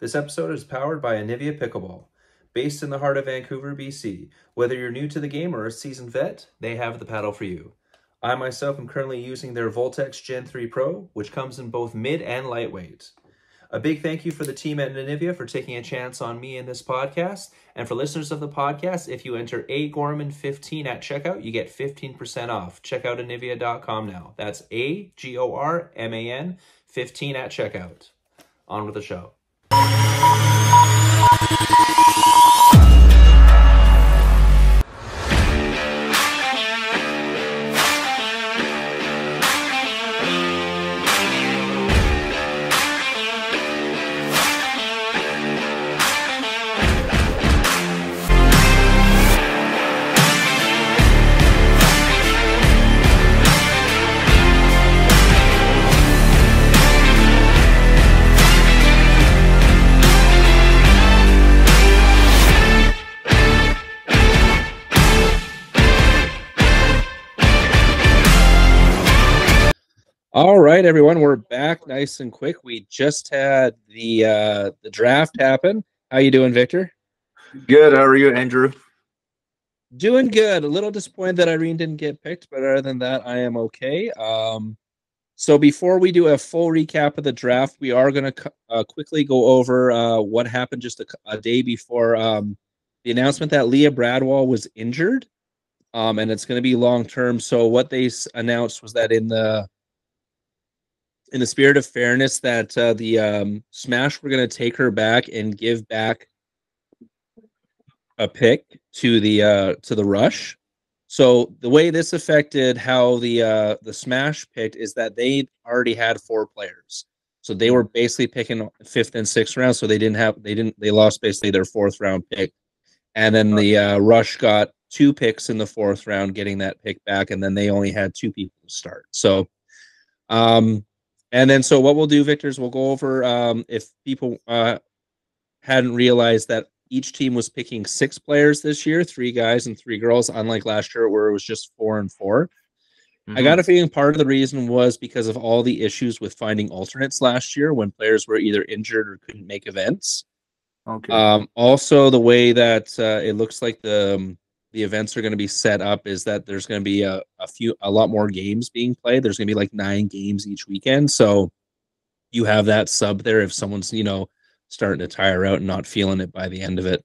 This episode is powered by Aniviia Pickleball. Based in the heart of Vancouver, BC, whether you're new to the game or a seasoned vet, they have the paddle for you. I myself am currently using their Voltex Gen 3 Pro, which comes in both mid and lightweight. A big thank you for the team at Aniviia for taking a chance on me in this podcast. And for listeners of the podcast, if you enter A Gorman 15 at checkout, you get 15% off. Check out Aniviia.com now. That's A G O R M A N 15 at checkout. On with the show. フフフフ。Right, everyone, we're back nice and quick. We just had the uh the draft happen. How you doing, Victor? Good. How are you, Andrew? Doing good. A little disappointed that Irene didn't get picked, but other than that, I am okay. Um, so before we do a full recap of the draft, we are going to uh, quickly go over uh, what happened just a, a day before um, the announcement that Leah Bradwell was injured, um, and it's going to be long term. So what they announced was that in the in the spirit of fairness that uh, the um, Smash were going to take her back and give back a pick to the uh, to the Rush. So the way this affected how the uh, the Smash picked is that they already had four players, so they were basically picking fifth and sixth round. So they didn't have they didn't they lost basically their fourth round pick, and then the uh, Rush got two picks in the fourth round, getting that pick back, and then they only had two people to start. So. Um, and then, so what we'll do, Victor, is we'll go over um, if people uh, hadn't realized that each team was picking six players this year, three guys and three girls, unlike last year where it was just four and 4 I got a feeling part of the reason was because of all the issues with finding alternates last year when players were either injured or couldn't make events. Okay. Um, also, the way that uh, it looks like the um, the events are going to be set up is that there's going to be a, a few a lot more games being played. There's going to be like nine games each weekend, so you have that sub there if someone's you know starting to tire out and not feeling it by the end of it.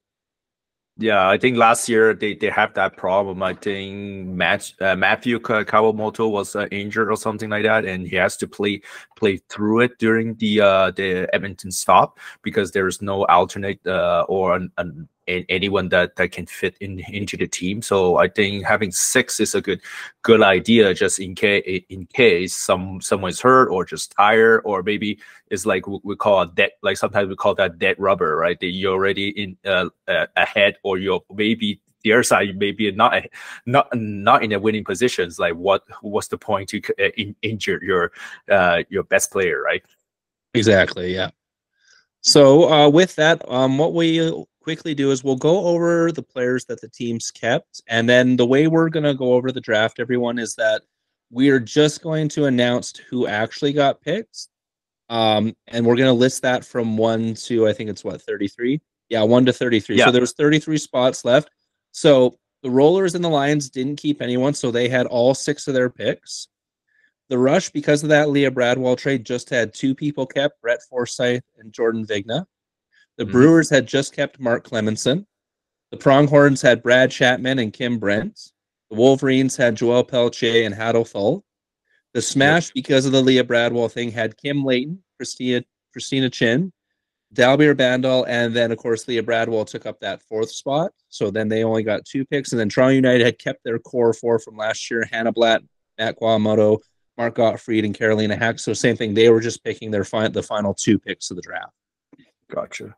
yeah, I think last year they, they have that problem. I think Matt, uh, Matthew Kawamoto was uh, injured or something like that, and he has to play play through it during the uh, the Edmonton stop because there is no alternate uh, or an, an, a- anyone that, that can fit in into the team. So I think having six is a good good idea, just in case in case some someone is hurt or just tired or maybe it's like we, we call a dead like sometimes we call that dead rubber, right? That you're already in uh, uh, ahead or you're maybe the other side maybe not not not in a winning positions. Like what what's the point to uh, in, injure your uh, your best player, right? Exactly. Yeah. So uh, with that, um, what we quickly do is we'll go over the players that the teams kept, and then the way we're going to go over the draft, everyone, is that we are just going to announce who actually got picked, um, and we're going to list that from one to I think it's what thirty three. Yeah, one to thirty three. Yeah. So there was thirty three spots left. So the Rollers and the Lions didn't keep anyone, so they had all six of their picks. The Rush, because of that Leah Bradwell trade, just had two people kept Brett Forsyth and Jordan Vigna. The Mhm. Brewers had just kept Mark Clemenson. The Pronghorns had Brad Chapman and Kim Brent. The Wolverines had Joel Pelche and Haddle Thull. The Smash, because of the Leah Bradwell thing, had Kim Layton, Christina Christina Chin, Dalbir Bandal, and then of course Leah Bradwell took up that fourth spot. So then they only got two picks, and then Toronto United had kept their core four from last year: Hannah Blatt, Matt Kawamoto, Mark Gottfried, and Carolina Hack. So same thing; they were just picking their fi- the final two picks of the draft. Gotcha.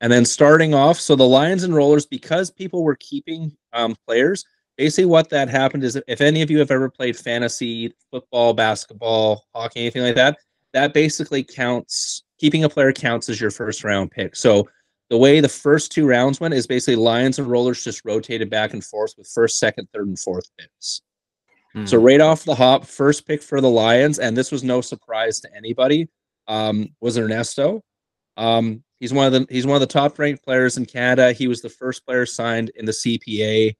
And then starting off, so the Lions and Rollers, because people were keeping um, players, basically what that happened is if any of you have ever played fantasy football, basketball, hockey, anything like that, that basically counts. Keeping a player counts as your first round pick. So the way the first two rounds went is basically Lions and Rollers just rotated back and forth with first, second, third, and fourth picks. So Hmm. right off the hop, first pick for the Lions, and this was no surprise to anybody, um, was Ernesto. Um, he's one of the he's one of the top ranked players in Canada. He was the first player signed in the CPA.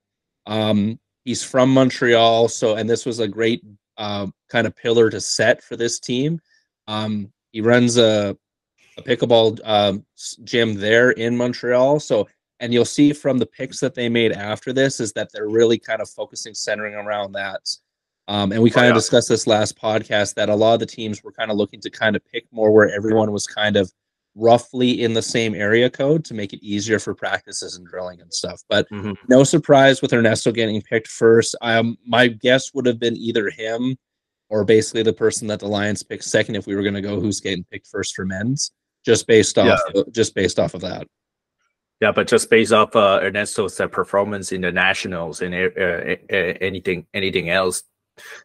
Um, he's from Montreal, so and this was a great uh, kind of pillar to set for this team. Um, he runs a, a pickleball um, gym there in Montreal, so and you'll see from the picks that they made after this is that they're really kind of focusing centering around that um, and we kind oh, yeah. of discussed this last podcast that a lot of the teams were kind of looking to kind of pick more where everyone was kind of roughly in the same area code to make it easier for practices and drilling and stuff. But mm-hmm. no surprise with Ernesto getting picked first. Um, my guess would have been either him or basically the person that the Lions picked second if we were going to go who's getting picked first for men's, just based off yeah. just based off of that. Yeah, but just based off uh, Ernesto's uh, performance in the nationals and uh, uh anything anything else,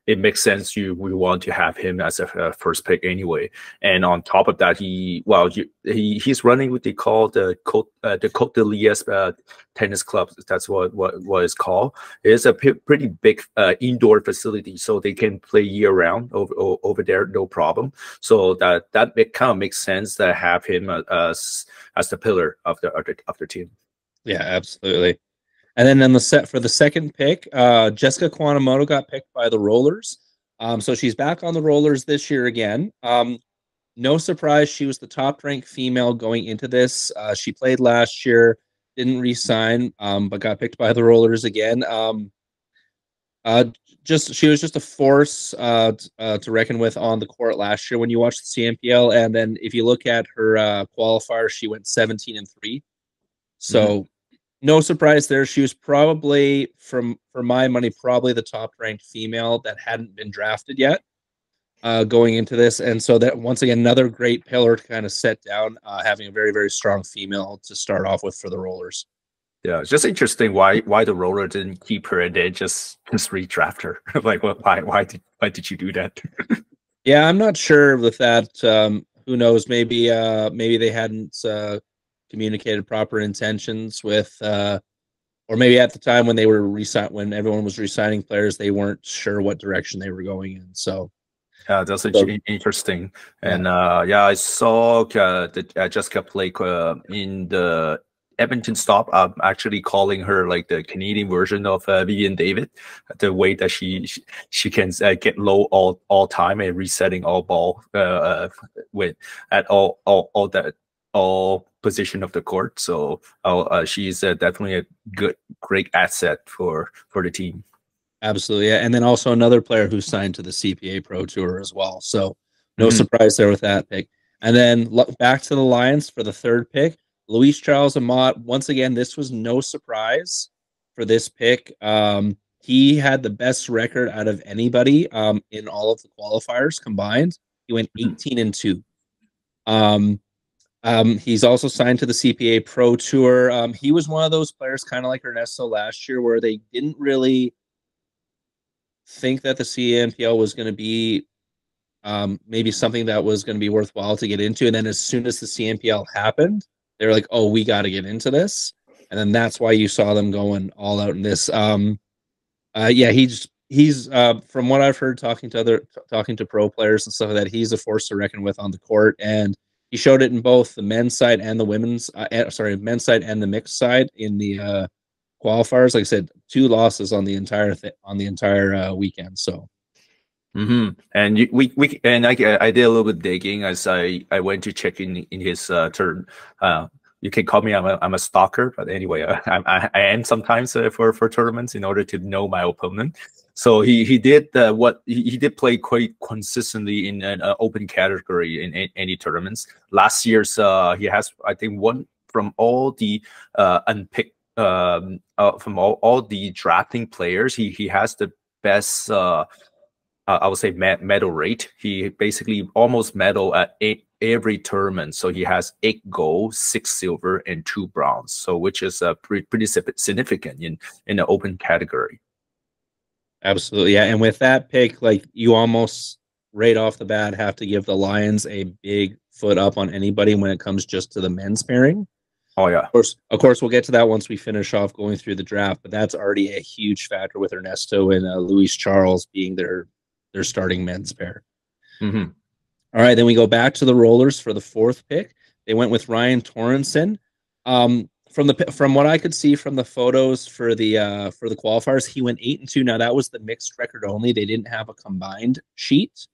it makes sense you we want to have him as a, a, first pick anyway. And on top of that, he well he, he he's running what they call the Cote uh, the Cote de Liesse uh, tennis club. That's what what what it's called. It's a pretty big uh, indoor facility, so they can play year round over over there, no problem. So that that kind of makes sense to have him uh, as as the pillar of the of the, of the team. Yeah, absolutely. And then on the set for the second pick, uh, Jessica Kawamoto got picked by the Rollers. Um, so she's back on the Rollers this year again. Um, no surprise, she was the top ranked female going into this. Uh, she played last year, didn't resign, um, but got picked by the Rollers again. Um, uh, just she was just a force uh, uh, to reckon with on the court last year when you watch the CNPL. And then if you look at her uh, qualifier, she went 17 and three. So mm-hmm no surprise there. She was probably, from for my money, probably the top ranked female that hadn't been drafted yet uh, going into this. And so that once again, another great pillar to kind of set down, uh, having a very very strong female to start off with for the rollers. Yeah, it's just interesting why why the roller didn't keep her and then just just redraft her. like, what? Why why did why did you do that? yeah, I'm not sure with that. Um, who knows? Maybe uh, maybe they hadn't uh, communicated proper intentions with uh or maybe at the time when they were resign when everyone was resigning players they weren't sure what direction they were going in so yeah that's so, interesting yeah. and uh yeah i saw uh, that uh, jessica play uh, in the Edmonton stop. I'm actually calling her like the Canadian version of uh, Vivienne David. The way that she she, she can uh, get low all all time and resetting all ball uh, uh with at all all all that all position of the court. So uh, she's uh, definitely a good, great asset for for the team. Absolutely, yeah. And then also another player who signed to the CPA Pro Tour as well. So no mm-hmm. surprise there with that pick. And then look back to the Lions for the third pick, Luis Charles Amat. Once again, this was no surprise for this pick. Um, he had the best record out of anybody um, in all of the qualifiers combined. He went mm-hmm. 18 and 2. Um, um, he's also signed to the CPA Pro Tour. Um, he was one of those players, kind of like Ernesto last year, where they didn't really think that the CNPL was going to be um, maybe something that was going to be worthwhile to get into. And then as soon as the CNPL happened, they were like, "Oh, we got to get into this." And then that's why you saw them going all out in this. Um, uh, yeah, he's he's uh, from what I've heard talking to other talking to pro players and stuff like that. He's a force to reckon with on the court and he showed it in both the men's side and the women's uh, sorry men's side and the mixed side in the uh, qualifiers. Like i said two losses on the entire th- on the entire uh, weekend so. Mm-hmm. and you, we we and I, I did a little bit digging as i i went to check in in his uh, turn uh you can call me I'm a, I'm a stalker but anyway uh, I, I am sometimes for for tournaments in order to know my opponent so he he did uh, what he, he, did play quite consistently in an uh, open category in, in, any tournaments. Last year's uh, he has I think one from all the uh, unpicked um, uh, from all, all the drafting players. He he has the best. Uh, I would say medal rate. He basically almost medal at eight, every tournament. So he has eight gold, six silver, and two bronze. So which is uh, pretty, pretty significant in in the open category. Absolutely. Yeah. And with that pick, like you almost right off the bat have to give the Lions a big foot up on anybody when it comes just to the men's pairing. Oh yeah. Of course, of course, we'll get to that once we finish off going through the draft. But that's already a huge factor with Ernesto and uh, Luis Charles being their their starting men's pair. Mm-hmm. All right, then we go back to the Rollers for the fourth pick. They went with Ryan Torrenson. Um, from the from what I could see from the photos for the uh, for the qualifiers, he went eight and two. Now that was the mixed record only; they didn't have a combined sheet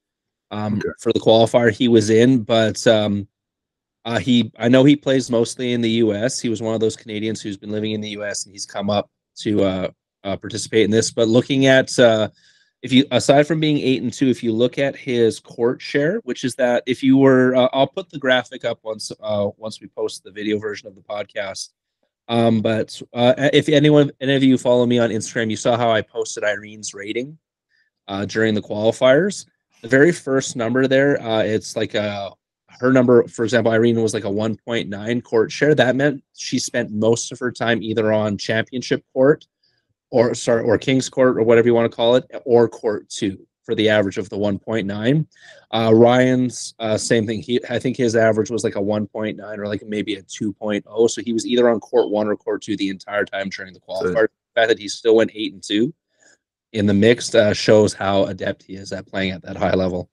um, okay. for the qualifier he was in. But um, uh, he, I know he plays mostly in the U.S. He was one of those Canadians who's been living in the U.S. and he's come up to uh, uh, participate in this. But looking at uh, if you aside from being eight and two, if you look at his court share, which is that if you were, uh, I'll put the graphic up once uh, once we post the video version of the podcast. Um, but uh, if anyone, any of you follow me on Instagram, you saw how I posted Irene's rating uh, during the qualifiers. The very first number there, uh, it's like a her number. For example, Irene was like a 1.9 court share. That meant she spent most of her time either on championship court or sorry, or King's Court or whatever you want to call it, or Court Two for the average of the 1.9. Uh, Ryan's uh, same thing. He I think his average was like a 1.9 or like maybe a 2.0. So he was either on Court One or Court Two the entire time during the qualifier. So, the fact that he still went eight and two in the mixed uh, shows how adept he is at playing at that high level.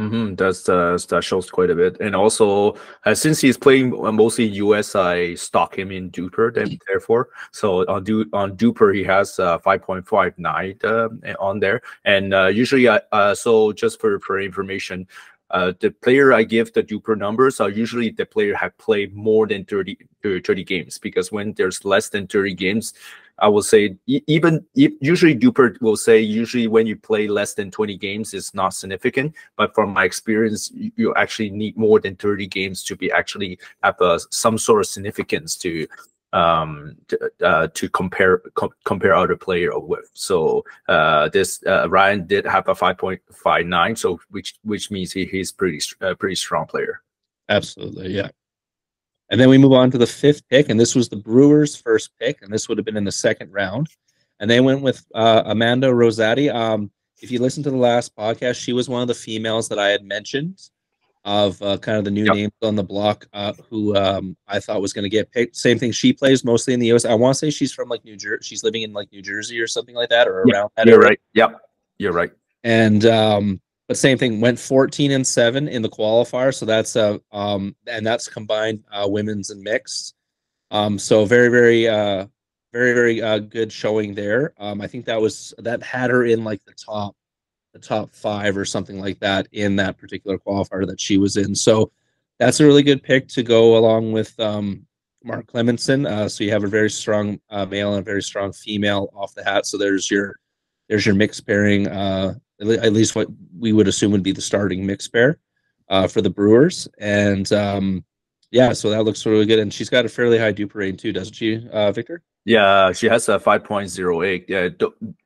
Mm-hmm. That's uh, that shows quite a bit, and also uh, since he's playing mostly US, I stock him in DUPR. Then therefore, so on du- on DUPR he has uh, five point five nine uh, on there, and uh, usually, uh, so just for for information, uh, the player I give the DUPR numbers are usually the player have played more than 30, 30 games because when there's less than 30 games, I will say even usually DUPR will say usually when you play less than 20 games it's not significant but from my experience you actually need more than 30 games to be actually have a, some sort of significance to um, to, uh, to compare com compare other player with. So uh, this uh, Ryan did have a 5.59, so which which means he, he's pretty pretty strong player. Absolutely, yeah. And then we move on to the fifth pick, and this was the Brewers' first pick, and this would have been in the second round. And they went with uh, Amanda Rosati. Um, if you listen to the last podcast, she was one of the females that I had mentioned of uh, kind of the new yep. names on the block uh, who um, I thought was going to get picked. Same thing. She plays mostly in the US. I want to say she's from like New Jersey. She's living in like New Jersey or something like that, or yep. around that. You're area. right. Yep. You're right. And um, but same thing. Went 14 and seven in the qualifier. So that's uh um and that's combined uh, women's and mixed. Um, so very very uh very very uh, good showing there. Um, I think that was that had her in like the top the top five or something like that in that particular qualifier that she was in. So that's a really good pick to go along with um, Mark Clemenson. Uh, so you have a very strong uh, male and a very strong female off the hat. So there's your there's your mixed pairing. Uh, at least what we would assume would be the starting mixed pair uh, for the Brewers. And um, yeah, so that looks really good. And she's got a fairly high DUPR rating too, doesn't she, uh, Victor? Yeah, she has a 5.08. Yeah,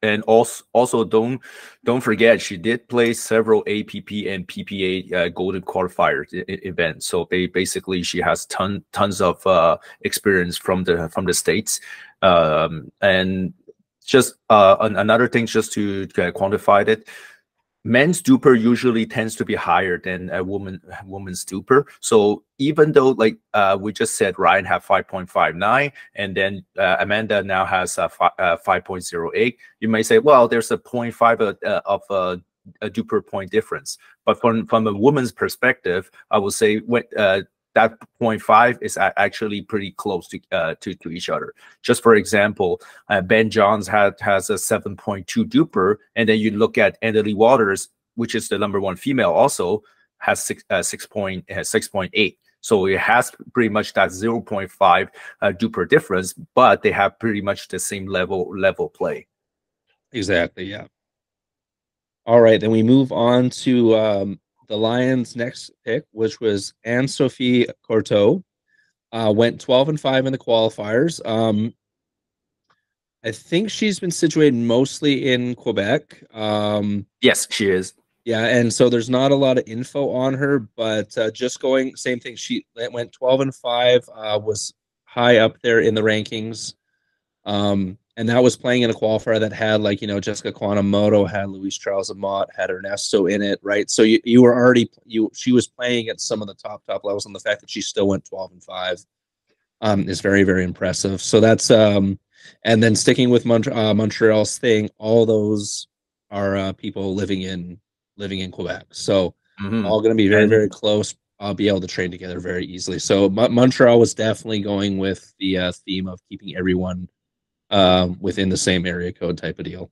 and also also don't don't forget she did play several APP and PPA uh, Golden Qualifier events. So they, basically she has ton tons of uh, experience from the from the states. Um, and just uh, another thing, just to quantify it, men's DUPR usually tends to be higher than a woman woman's DUPR. So even though like uh, we just said Ryan have 5.59 and then uh, Amanda now has uh, 5.08, you may say, well, there's a 0.5 uh, uh, of a, a DUPR point difference. But from from a woman's perspective, I would say when uh, that 0.5 is actually pretty close to uh, to, to each other. Just for example, uh, Ben Johns had has a 7.2 DUPR, and then you look at Andy Waters, which is the number one female, also has six uh, six point uh, six point eight. So it has pretty much that 0.5 uh, DUPR difference, but they have pretty much the same level level play. Exactly. Yeah. All right, then we move on to um, the Lions' next pick, which was Anne Sophie Corto, uh, went 12 and 5 in the qualifiers. Um, I think she's been situated mostly in Quebec. Um, yes, she is. Yeah, and so there's not a lot of info on her, but uh, just going same thing. She went 12 and 5, uh, was high up there in the rankings. Um, and that was playing in a qualifier that had like you know Jessica Kawamoto, had Luis Charles Amott, had Ernesto in it, right? So you, you were already you she was playing at some of the top top levels, and the fact that she still went twelve and five um, is very very impressive. So that's um, and then sticking with Mont- uh, Montreal's thing, all those are uh, people living in living in Quebec, so mm-hmm. all going to be very very close. uh, be able to train together very easily. So M- Montreal was definitely going with the uh, theme of keeping everyone uh, within the same area code type of deal.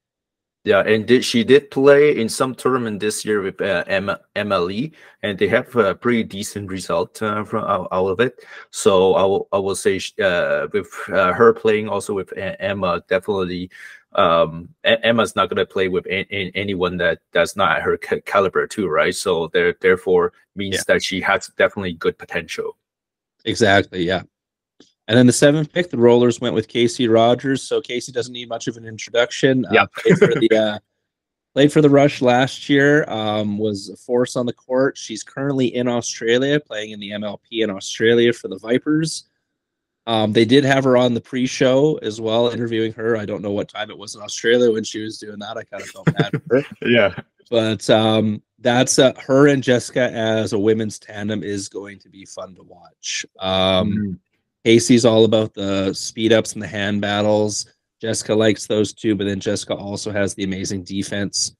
Yeah, and did she did play in some tournament this year with uh, Emma Emma Lee, and they have a pretty decent result uh, from out, out, of it. So I will I will say uh, with uh, her playing also with Emma, definitely um, Emma's not going to play with anyone that that's not her caliber too, right? So there therefore means yeah. that she has definitely good potential. Exactly. Yeah. And then the seventh pick, the Rollers went with Casey Rogers. So Casey doesn't need much of an introduction. Yeah. Uh, played for the uh, played for the Rush last year. Um, was a force on the court. She's currently in Australia, playing in the MLP in Australia for the Vipers. Um, they did have her on the pre-show as well, interviewing her. I don't know what time it was in Australia when she was doing that. I kind of felt bad for her. yeah. But um, that's uh, her and Jessica as a women's tandem is going to be fun to watch. Um, mm. Casey's all about the speed ups and the hand battles. Jessica likes those too, but then Jessica also has the amazing defense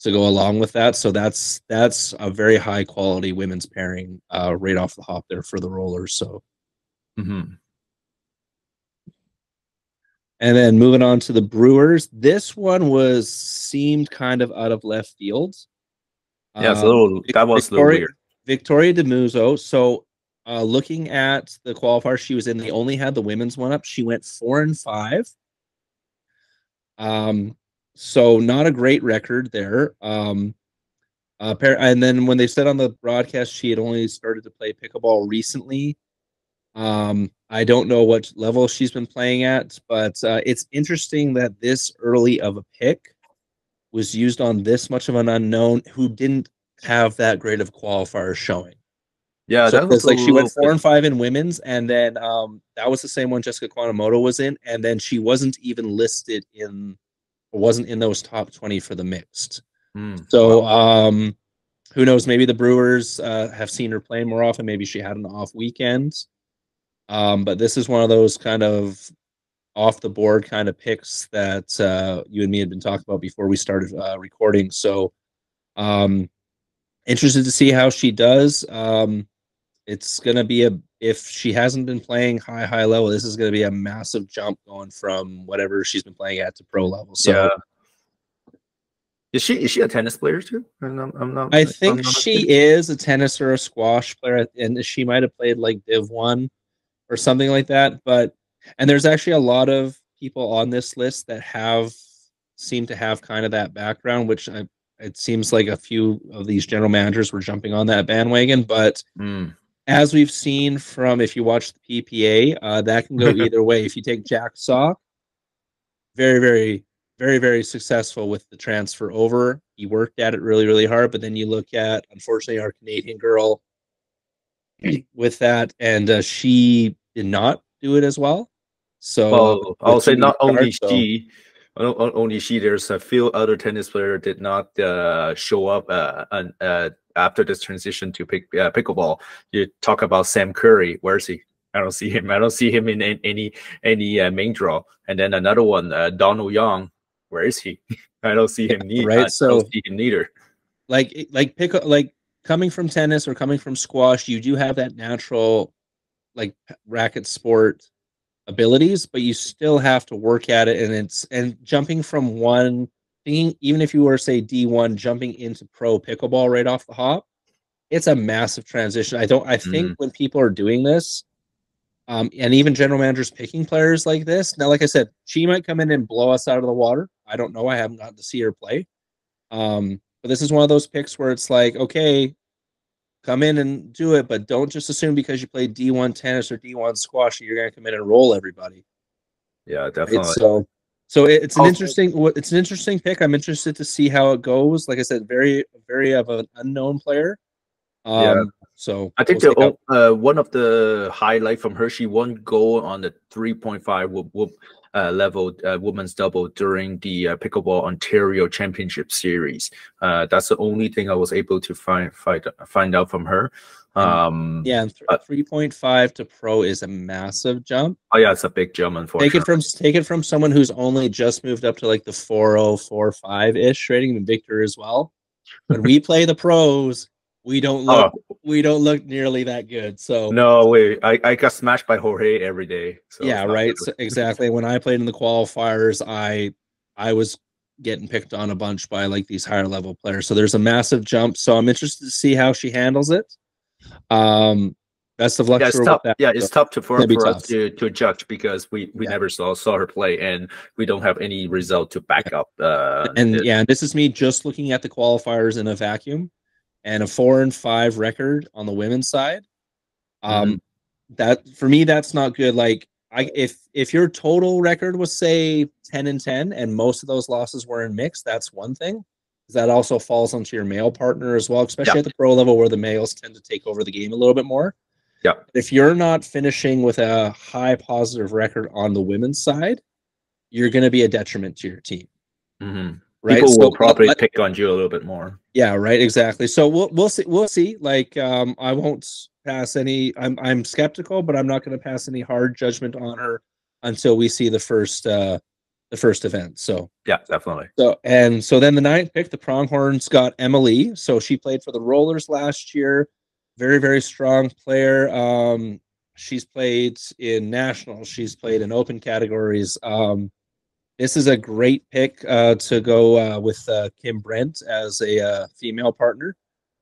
to go along with that. So that's that's a very high quality women's pairing uh, right off the hop there for the rollers. So. Mm-hmm. And then moving on to the Brewers, this one was seemed kind of out of left field. Yeah, um, a little, that was Victoria, a little weird. Victoria DeMuzo. So uh, looking at the qualifier she was in, they only had the women's one up. She went four and five. Um, so not a great record there. Um, uh, and then when they said on the broadcast she had only started to play pickleball recently. Um, I don't know what level she's been playing at, but uh, it's interesting that this early of a pick was used on this much of an unknown who didn't have that great of qualifier showing. Yeah, so that was like she went four bit. and five in women's, and then um, that was the same one Jessica Kawamoto was in, and then she wasn't even listed in, wasn't in those top twenty for the mixed. Mm, so wow. um, who knows? Maybe the Brewers uh, have seen her play more often. Maybe she had an off weekend. Um, but this is one of those kind of off the board kind of picks that uh, you and me had been talking about before we started uh, recording. So, um, interested to see how she does. Um, it's gonna be a if she hasn't been playing high high level, this is gonna be a massive jump going from whatever she's been playing at to pro level. So. Yeah. Is she is she a tennis player too? I'm not, I'm not I think not she is a tennis or a squash player, and she might have played like Div One or something like that. But and there's actually a lot of people on this list that have seem to have kind of that background, which I, it seems like a few of these general managers were jumping on that bandwagon. But mm as we've seen from if you watch the PPA, uh, that can go either way. If you take Jack Sock, very, very, very, very successful with the transfer over. He worked at it really, really hard. But then you look at, unfortunately, our Canadian girl with that, and uh, she did not do it as well. So well, I'll say not only so. she, only she. There's a few other tennis players did not uh, show up uh, uh, after this transition to pick, uh, pickleball. You talk about Sam Querrey. Where's he? I don't see him. I don't see him in, in any any uh, main draw. And then another one, uh, Donald Young. Where is he? I don't see him. neither. Right. so see him neither. Like like pick like coming from tennis or coming from squash, you do have that natural like racket sport abilities, but you still have to work at it. And it's and jumping from one thinking, even if you were say D1 jumping into pro pickleball right off the hop, it's a massive transition. I don't I think mm. when people are doing this, um, and even general managers picking players like this. Now, like I said, she might come in and blow us out of the water. I don't know. I haven't gotten to see her play. Um, but this is one of those picks where it's like, okay, come in and do it, but don't just assume because you play D1 tennis or D1 squash, you're going to come in and roll everybody. Yeah, definitely. Right? So, so it's an also, interesting, it's an interesting pick. I'm interested to see how it goes. Like I said, very, very of an unknown player. Um, yeah. So I think we'll the uh, one of the highlight from her, she won goal on the 3.5 whoop, whoop uh, level uh, women's double during the uh, pickleball Ontario Championship Series. Uh, that's the only thing I was able to find find, find out from her. Um, yeah, th- uh, three point five to pro is a massive jump. Oh yeah, it's a big jump. Unfortunately, take it from take it from someone who's only just moved up to like the four oh four five ish rating, and Victor as well. When we play the pros, we don't look oh. we don't look nearly that good. So no way, I, I got smashed by Jorge every day. So yeah, right. So, exactly. When I played in the qualifiers, I I was getting picked on a bunch by like these higher level players. So there's a massive jump. So I'm interested to see how she handles it. Um, best of luck. Yeah, it's tough. Yeah, it's tough to for, for tough. us to, to judge because we we yeah. never saw saw her play and we don't have any result to back up. Uh, and it. yeah, this is me just looking at the qualifiers in a vacuum, and a four and five record on the women's side. Um, mm-hmm. that for me, that's not good. Like I if if your total record was say 10 and 10 and most of those losses were in mix, that's one thing. That also falls onto your male partner as well, especially at the pro level where the males tend to take over the game a little bit more. Yeah. If you're not finishing with a high positive record on the women's side, you're going to be a detriment to your team. Mm-hmm. Right. People so, will probably pick on you a little bit more. Yeah. Right. Exactly. So we'll we'll see. We'll see. Like um, I won't pass any. I'm I'm skeptical, but I'm not going to pass any hard judgment on her until we see the first uh the first event. So yeah, definitely. So and so then the ninth pick, the Pronghorns got Emily. So she played for the Rollers last year. Very very strong player. Um, she's played in nationals. She's played in open categories. Um, this is a great pick uh, to go uh, with uh, Kim Brent as a uh, female partner.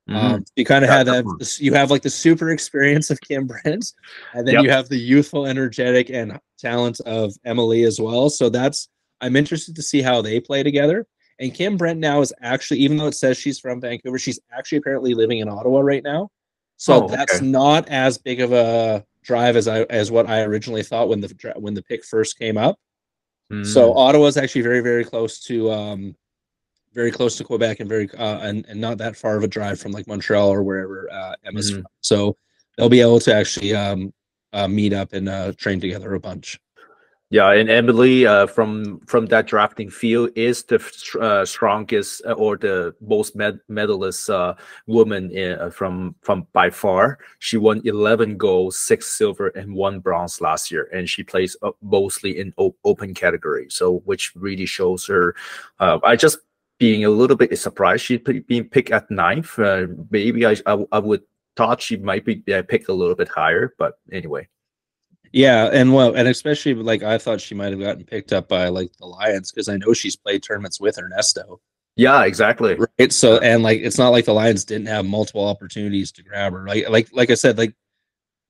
Mm-hmm. Um, you kind of have that. You have like the super experience of Kim Brent, and then yep. you have the youthful, energetic, and talent of Emily as well. So that's I'm interested to see how they play together. And Kim Brent now is actually, even though it says she's from Vancouver, she's actually apparently living in Ottawa right now. So oh, that's not as big of a drive as I as what I originally thought when the when the pick first came up. Mm. So Ottawa is actually very very close to um, very close to Quebec and very uh, and, and not that far of a drive from like Montreal or wherever uh, Emma's mm-hmm. from. So they'll be able to actually um, uh, meet up and uh, train together a bunch. Yeah, and Emily uh, from from that drafting field is the uh, strongest uh, or the most med- medalist uh, woman in, uh, from from by far. She won eleven gold, six silver, and one bronze last year, and she plays uh, mostly in o- open category. So, which really shows her. I just being a little bit surprised she being picked at ninth. Uh, maybe I, I, I would thought she might be uh, picked a little bit higher, but anyway. Yeah, and well, and especially like I thought she might have gotten picked up by like the Lions because I know she's played tournaments with Ernesto. Yeah, exactly. Right. So and like it's not like the Lions didn't have multiple opportunities to grab her. Like like like I said, like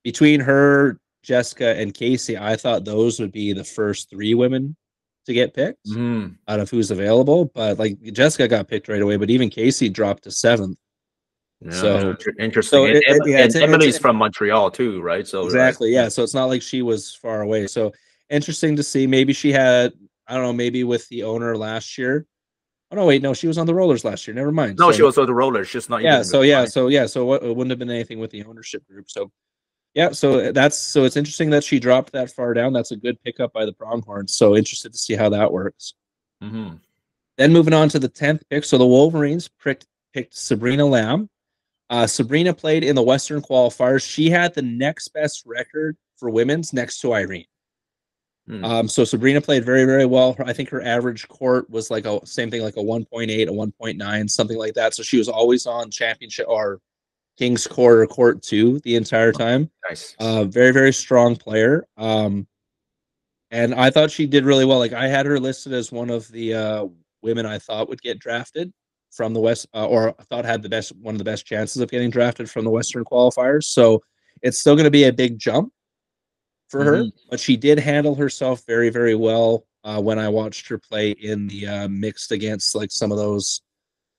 between her, Jessica, and Casey, I thought those would be the first three women to get picked mm. out of who's available. But like Jessica got picked right away, but even Casey dropped to seventh. Yeah, so interesting. So it, and, yeah, and Emily's from Montreal too, right? So exactly, right. yeah. So it's not like she was far away. So interesting to see. Maybe she had, I don't know, maybe with the owner last year. Oh no, wait, no, she was on the rollers last year. Never mind. No, so, she was on the rollers, just not. Yeah. So yeah. So yeah. So what, it wouldn't have been anything with the ownership group. So yeah, so that's so it's interesting that she dropped that far down. That's a good pickup by the Pronghorns. So interested to see how that works. Mm-hmm. Then moving on to the tenth pick. So the Wolverines picked picked Sabrina Lamb. Uh, Sabrina played in the Western qualifiers. She had the next best record for women's next to Irene. Mm. Um, so Sabrina played very, very well. I think her average court was like a same thing, like a 1.8, a 1.9, something like that. So she was always on championship or King's Court or Court Two the entire oh, time. Nice. Uh, very very strong player. Um, and I thought she did really well. Like I had her listed as one of the uh, women I thought would get drafted from the West, uh, or thought had the best one of the best chances of getting drafted from the Western qualifiers. So it's still going to be a big jump for mm-hmm. her, but she did handle herself very very well uh, when I watched her play in the uh, mixed against like some of those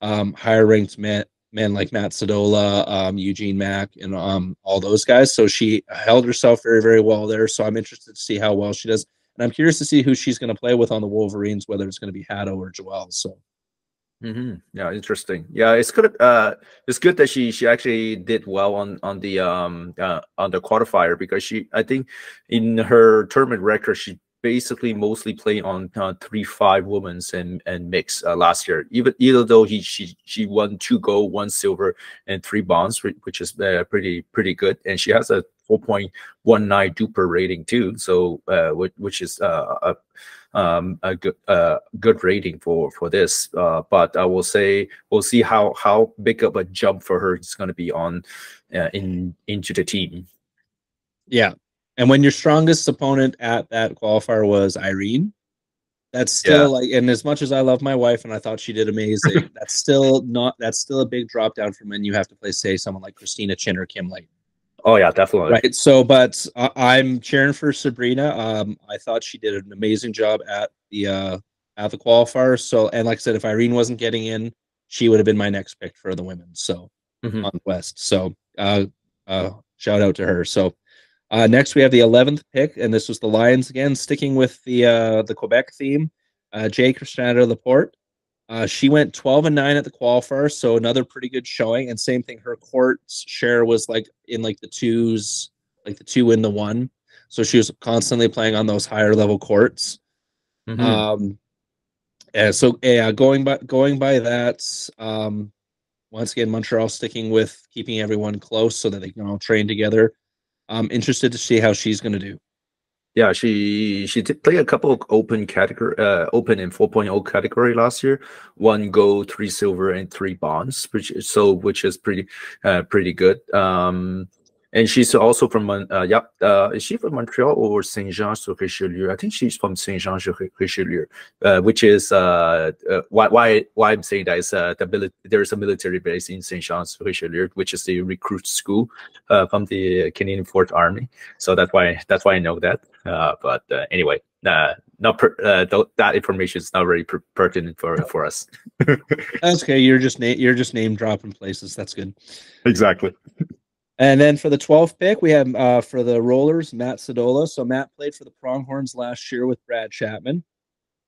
um, higher ranked men men like Matt Sadola, um, Eugene Mack, and um, all those guys. So she held herself very, very well there. So I'm interested to see how well she does. And I'm curious to see who she's going to play with on the Wolverines, whether it's going to be Hato or Joelle. So. Mm-hmm. Yeah, interesting. Yeah, it's good. Uh, it's good that she she actually did well on on the um uh, on the qualifier because she I think in her tournament record she basically mostly played on uh, three five women's and and mix uh, last year. Even even though he she she won two gold, one silver, and three bronze, which is uh, pretty pretty good. And she has a 4.19 DUPR rating too. So uh, which, which is uh, a um, a good uh, good rating for for this. Uh, but I will say we'll see how how big of a jump for her is going to be on uh, in into the team. Yeah, and when your strongest opponent at that qualifier was Irene, that's still yeah. like, and as much as I love my wife and I thought she did amazing, that's still not, that's still a big drop down from when you have to play, say, someone like Christina Chin or Kim Light. Oh yeah, definitely. Right. So, but uh, I'm cheering for Sabrina. Um, I thought she did an amazing job at the uh at the qualifier. So, and like I said, if Irene wasn't getting in, she would have been my next pick for the women. So mm-hmm. on the West. So, uh, uh, shout out to her. So, uh, next we have the 11th pick, and this was the Lions again, sticking with the uh the Quebec theme. Uh, Jay Cristiano Laporte. Uh, she went 12 and 9 at the qualifier, so another pretty good showing. And same thing, her courts share was like in like the twos, like the two in the one. So she was constantly playing on those higher level courts. Mm-hmm. Um, and so yeah, going by going by that, um, once again, Montreal sticking with keeping everyone close so that they can all train together. I'm interested to see how she's going to do. Yeah, she she did play a couple of open category, uh, open and 4.0 category last year. One gold, three silver, and three bonds, which so which is pretty uh, pretty good. Um, and she's also from uh, yeah, uh, is she from Montreal or Saint Jean sur Richelieu? I think she's from Saint Jean sur Richelieu, uh, which is uh, uh, why why why I'm saying that is uh, the there is a military base in Saint Jean sur Richelieu, which is the recruit school uh, from the Canadian Fourth Army. So that's why that's why I know that. Uh, but uh, anyway, uh, not per, uh, th- that information is not very per- pertinent for for us. That's okay. You're just you're just name dropping places. That's good. Exactly. And then for the 12th pick, we have uh, for the Rollers, Matt Sadola. So Matt played for the Pronghorns last year with Brad Chapman.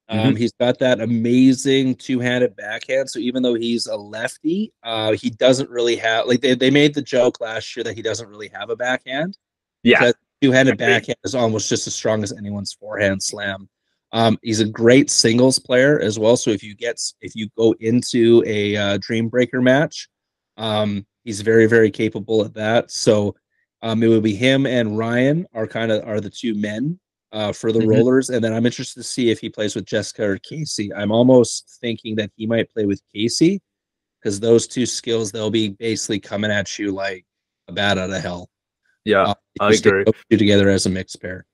Um, mm-hmm. He's got that amazing two-handed backhand. So even though he's a lefty, uh, he doesn't really have like they, they made the joke last year that he doesn't really have a backhand. Yeah, two-handed backhand is almost just as strong as anyone's forehand slam. Um, he's a great singles player as well. So if you get if you go into a uh, Dream Breaker match, um, He's very, very capable at that. So um, it would be him and Ryan are kind of are the two men uh, for the mm-hmm. rollers. And then I'm interested to see if he plays with Jessica or Casey. I'm almost thinking that he might play with Casey because those two skills they'll be basically coming at you like a bat out of hell. Yeah, uh, I agree. Together as a mixed pair.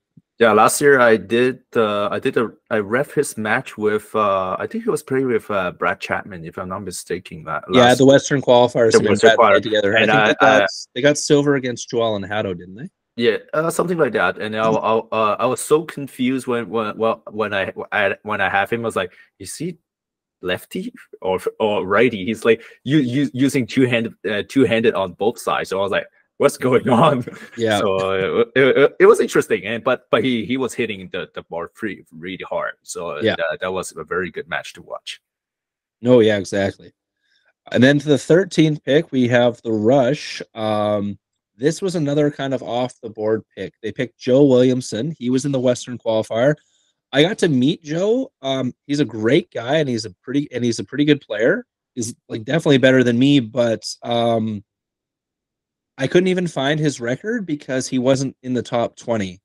Yeah, last year I did uh, I did a I ref his match with uh, I think he was playing with uh, Brad Chapman if I'm not mistaken. That yeah, the Western qualifiers the Western qualifier. together. And I think I, they, got, I, they got silver against Joel and Hato, didn't they? Yeah, uh, something like that. And I, I, uh, I was so confused when when well when I, I when I have him, I was like, is he lefty or or righty? He's like you, you using two handed uh, two handed on both sides. So I was like, what's going on? Yeah. So it, it, it, was interesting, and but but he he was hitting the the ball free really hard. So yeah, that, that was a very good match to watch. No, yeah, exactly. And then to the 13th pick, we have the Rush. Um, this was another kind of off the board pick. They picked Joe Williamson. He was in the Western qualifier. I got to meet Joe. Um, he's a great guy, and he's a pretty and he's a pretty good player. He's like definitely better than me, but um, I couldn't even find his record because he wasn't in the top twenty.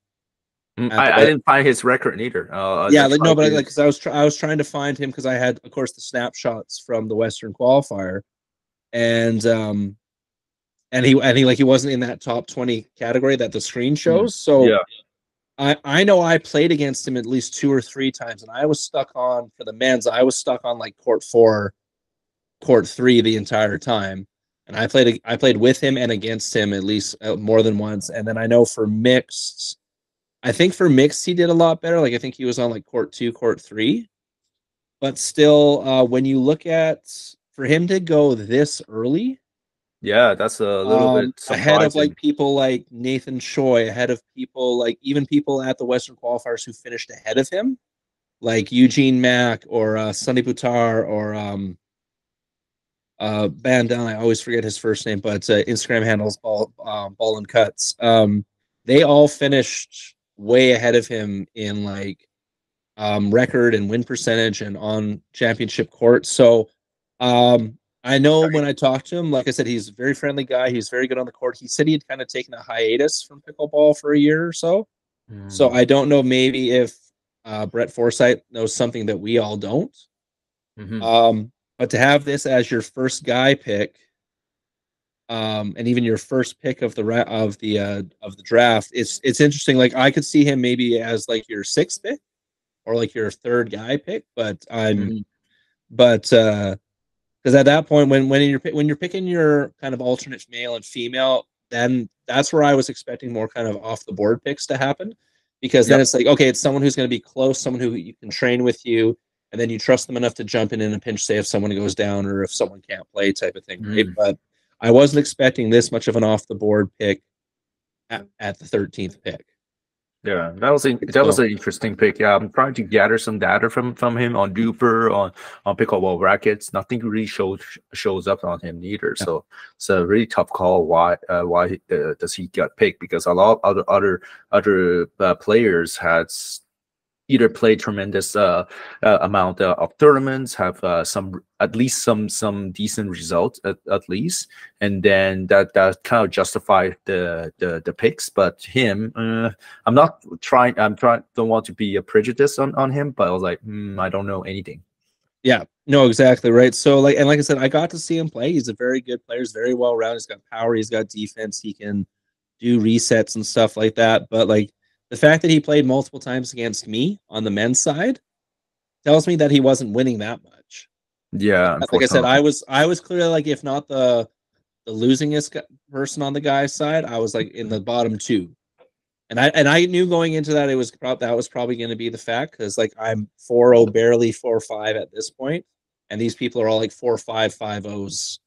Mm, I, I, didn't find his record either. Uh, yeah, like no, but like because I was tr- I was trying to find him because I had, of course, the snapshots from the Western qualifier, and um, and he and he like he wasn't in that top twenty category that the screen mm, shows. So yeah. I I know I played against him at least two or three times, and I was stuck on for the men's. I was stuck on like court four, court three the entire time and I played I played with him and against him at least uh, more than once. And then I know for mixed, I think for mixed he did a lot better. Like I think he was on like court two, court three, but still, uh, when you look at for him to go this early, yeah, that's a little um, bit surprising. ahead of like people like Nathan Choi, ahead of people like even people at the Western qualifiers who finished ahead of him, like Eugene Mack or uh, Sunny Putar or um, uh, band down. I always forget his first name, but uh, Instagram handles ball um, ball and cuts. Um, they all finished way ahead of him in like um, record and win percentage and on championship court. So um, I know when I talked to him, like I said, he's a very friendly guy. He's very good on the court. He said he had kind of taken a hiatus from pickleball for a year or so. Mm. So I don't know maybe if uh, Brett Forsyth knows something that we all don't. Mm-hmm. Um, but to have this as your first guy pick, um, and even your first pick of the of the uh, of the draft, it's it's interesting. Like I could see him maybe as like your sixth pick or like your third guy pick, but I'm, mm-hmm. but uh, because at that point when when you're when you're picking your kind of alternate male and female then that's where i was expecting more kind of off the board picks to happen because then yep. it's like okay it's someone who's going to be close someone who you can train with you and then you trust them enough to jump in in a pinch say if someone goes down or if someone can't play type of thing mm. but i wasn't expecting this much of an off the board pick at, at the 13th pick yeah, that was a, that was an interesting pick. Yeah, I'm trying to gather some data from from him on DUPR on on pickleball rackets. Nothing really shows shows up on him either. Yeah. So it's a really tough call. Why uh, why uh, does he get picked? Because a lot of other other other uh, players had either play tremendous uh, uh, amount uh, of tournaments, have uh, some at least some some decent results at, at least, and then that that kind of justify the the, the picks. But him, uh, I'm not trying. I'm trying. Don't want to be a prejudice on on him, but I was like, mm, I don't know anything. Yeah, no, exactly right. So like, and like I said, I got to see him play. He's a very good player. He's very well rounded. He's got power. He's got defense. He can do resets and stuff like that. But like the fact that he played multiple times against me on the men's side tells me that he wasn't winning that much. Yeah, like I said, I was I was clearly like if not the the losingest person on the guy's side, I was like in the bottom two. And I and I knew going into that it was probably that was probably going to be the fact because like I'm 4-0 barely 4-5 at this point, and these people are all like 4-5 5-0s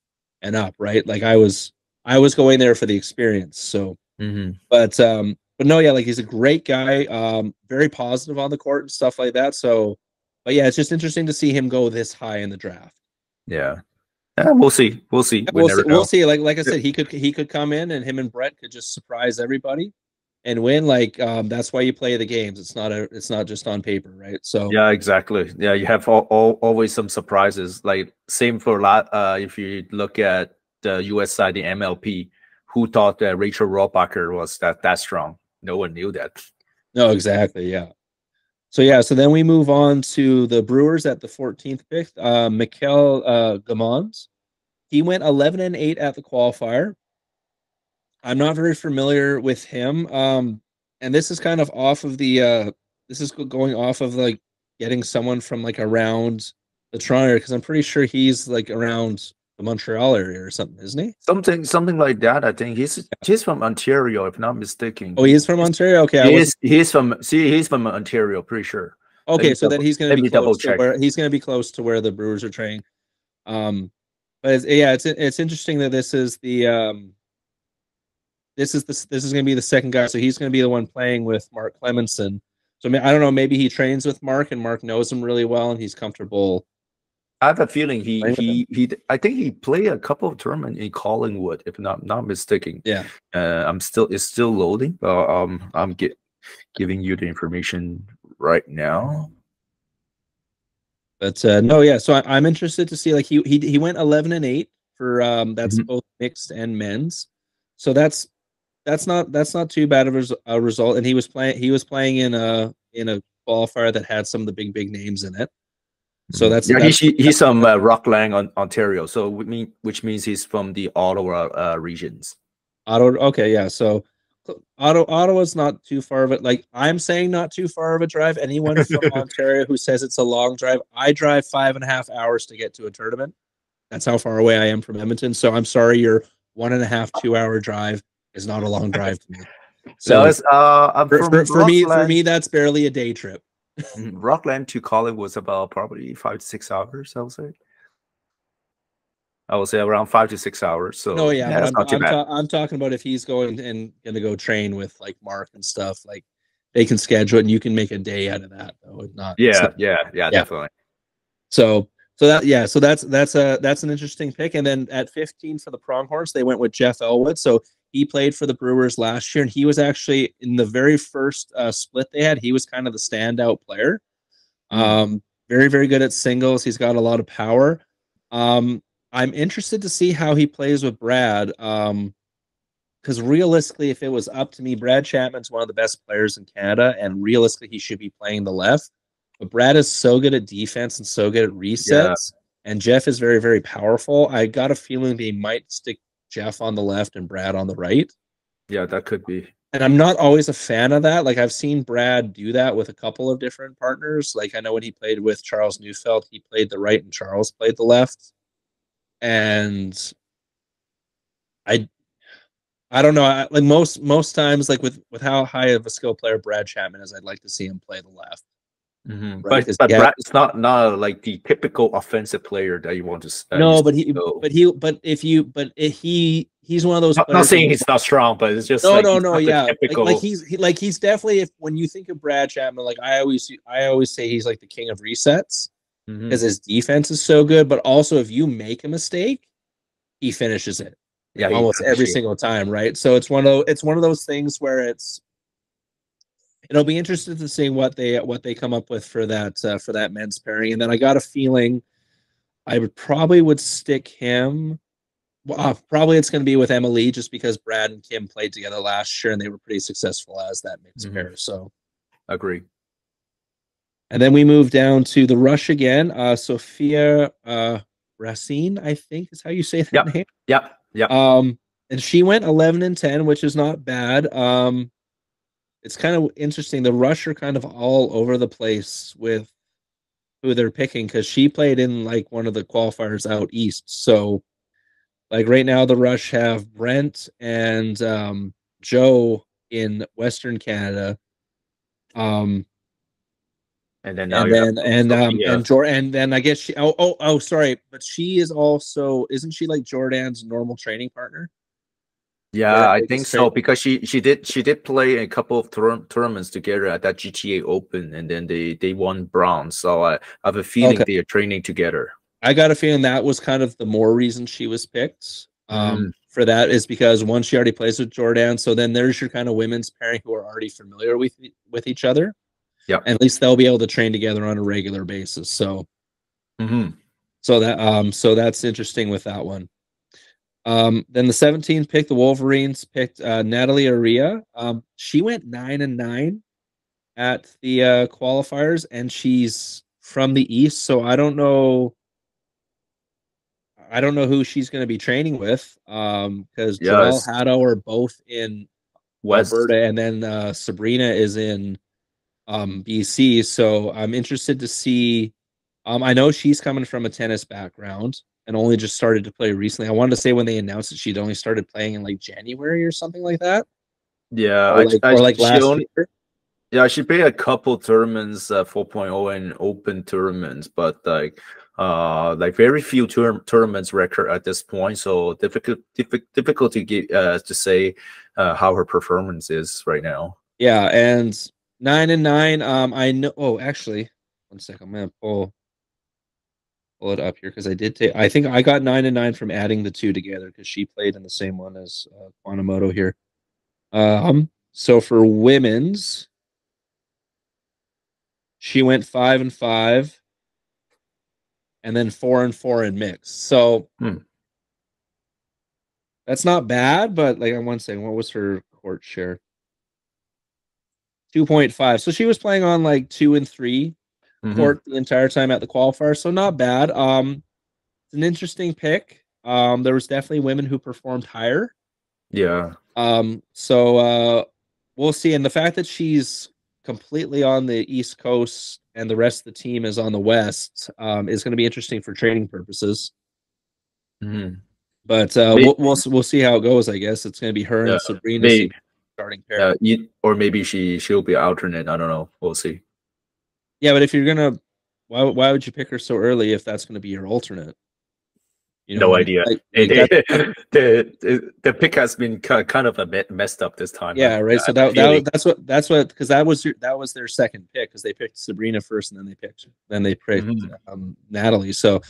and up, right? Like I was I was going there for the experience. So, mm-hmm. but um, but no, yeah, like he's a great guy, um, very positive on the court and stuff like that. So, but yeah, it's just interesting to see him go this high in the draft. Yeah. Yeah, we'll see. We'll see. we'll, see we'll see. Like like I said, he could he could come in and him and Brett could just surprise everybody and win. Like um, that's why you play the games. It's not a it's not just on paper, right? So yeah, exactly. Yeah, you have all, all, always some surprises. Like same for a lot. Uh, if you look at the U.S. side, the MLP, who thought that Rachel Rohrbacher was that that strong? No one knew that. No, exactly. Yeah. So yeah, so then we move on to the Brewers at the 14th pick. Uh, Mikel uh, Gamons. He went 11 and 8 at the qualifier. I'm not very familiar with him. Um, and this is kind of off of the uh, this is going off of like getting someone from like around the Toronto because I'm pretty sure he's like around the Montreal area or something, isn't he? Something, something like that. I think he's he's from Ontario, if not mistaken. Oh, he's from Ontario. Okay, he's he's from see he's from Ontario, pretty sure. Okay, so double, then he's going to be close to where he's going to be close to where the Brewers are training. Um, but it's, yeah, it's it's interesting that this is the um, this is the this is going to be the second guy. So he's going to be the one playing with Mark Clemenson. So I, mean, I don't know. Maybe he trains with Mark, and Mark knows him really well, and he's comfortable I have a feeling he he he. I think he played a couple of tournaments in Collingwood, if not not mistaken. Yeah. Uh, I'm still it's still loading, but um, I'm get giving you the information right now. But uh, no, yeah. So I, am interested to see like he he he went 11 and eight for um that's mm-hmm. both mixed and men's. So that's that's not that's not too bad of a, a result. And he was playing he was playing in a in a qualifier that had some of the big big names in it. So that's yeah. That's, he's he's from uh, Rockland, on, Ontario. So we mean which means he's from the Ottawa uh, regions. Ottawa. Okay, yeah. So Ottawa Ottawa's not too far of it. Like I'm saying, not too far of a drive. Anyone from Ontario who says it's a long drive, I drive five and a half hours to get to a tournament. That's how far away I am from Edmonton. So I'm sorry, your one and a half, two hour drive is not a long drive to me. So, so uh, for, for, for me, for me, that's barely a day trip. Mm, Rockland to Collingwood about probably five to six hours, I would say. I would say around five to six hours. So oh yeah, yeah I'm, I'm, ta- I'm, talking about if he's going and going to go train with like Mark and stuff, like they can schedule it and you can make a day out of that though. Not yeah, not, yeah, yeah, definitely. So so that yeah, so that's that's a that's an interesting pick. And then at 15 for the Pronghorns, they went with Jeff Elwood. So he played for the Brewers last year, and he was actually in the very first uh, split they had. He was kind of the standout player. Hmm. Um, very, very good at singles. He's got a lot of power. Um, I'm interested to see how he plays with Brad. Um, because realistically, if it was up to me, Brad Chapman's one of the best players in Canada, and realistically, he should be playing the left. But Brad is so good at defense and so good at resets, yeah. and Jeff is very, very powerful. I got a feeling they might stick Jeff on the left and Brad on the right. Yeah, that could be. And I'm not always a fan of that. Like I've seen Brad do that with a couple of different partners. Like I know when he played with Charles Neufeld, he played the right and Charles played the left. And I I don't know. I, like most most times, like with with how high of a skill player Brad Chapman is, I'd like to see him play the left. Mm-hmm. Right? But, but yeah. Brad, it's not not like the typical offensive player that you want to. Uh, no, but he, but he, but if you, but if he, he's one of those. I'm not saying he's not strong, but it's just no, like no, no, yeah. Typical... Like, like, he's he, like he's definitely if when you think of Brad Chapman, like I always, I always say he's like the king of resets because mm-hmm. his defense is so good. But also, if you make a mistake, he finishes it yeah almost every single time right so it's one of it's one of those things where it's it'll be interesting to see what they what they come up with for that uh, for that men's pairing and then i got a feeling i would probably would stick him well, uh, probably it's going to be with emily just because brad and kim played together last year and they were pretty successful as that men's mm-hmm. pair so agree and then we move down to the rush again uh sophia uh racine i think is how you say that yep. name yep yeah. Um, and she went 11 and 10, which is not bad. Um, it's kind of interesting. The rush are kind of all over the place with who they're picking because she played in like one of the qualifiers out east. So, like right now, the rush have Brent and um, Joe in Western Canada. Um, and then and then and um and Jordan and then I guess she oh oh oh sorry, but she is also isn't she like Jordan's normal training partner? Yeah, I think so because she she did she did play a couple of tour- tournaments together at that GTA Open and then they they won bronze. So I, I have a feeling okay. they are training together. I got a feeling that was kind of the more reason she was picked. Um, mm. for that is because one she already plays with Jordan, so then there's your kind of women's pairing who are already familiar with with each other. Yeah. At least they'll be able to train together on a regular basis. So, mm-hmm. so that um, so that's interesting with that one. Um, then the 17th pick, the Wolverines picked uh, Natalie Aria. Um, she went nine and nine at the uh, qualifiers, and she's from the East, so I don't know. I don't know who she's going to be training with. Um, because yes. Joelle Haddo are both in West. Alberta, and then uh, Sabrina is in um, BC. So I'm interested to see. Um, I know she's coming from a tennis background and only just started to play recently. I wanted to say when they announced that she'd only started playing in like January or something like that. Yeah, or like, I, or like last only, year. Yeah, she played a couple tournaments, uh, 4.0 and open tournaments, but like uh like very few tour- tournaments record at this point so difficult difficult, difficult to get uh to say uh how her performance is right now yeah and Nine and nine. Um, I know. Oh, actually, one second. I'm gonna pull pull it up here because I did take. I think I got nine and nine from adding the two together because she played in the same one as uh, Kawamoto here. Um, so for women's, she went five and five, and then four and four in mixed. So hmm. that's not bad, but like I'm one second. What was her court share? 2.5. So she was playing on like two and 3 mm-hmm. court the entire time at the qualifier. So not bad. Um, it's an interesting pick. Um, there was definitely women who performed higher. Yeah. Um, so uh, we'll see. And the fact that she's completely on the East Coast and the rest of the team is on the West um, is going to be interesting for training purposes. Mm-hmm. But uh, we'll, we'll we'll see how it goes. I guess it's going to be her yeah, and Sabrina. Maybe, starting pair. Uh, you, or maybe she she'll be alternate. I don't know. We'll see. Yeah, but if you're gonna, why why would you pick her so early if that's gonna be your alternate? You know, no idea. Like, the, the, the pick has been kind of a bit messed up this time. Yeah, right. So that, that that's what that's what because that was your, that was their second pick because they picked Sabrina first and then they picked then they picked mm-hmm. um, Natalie. So,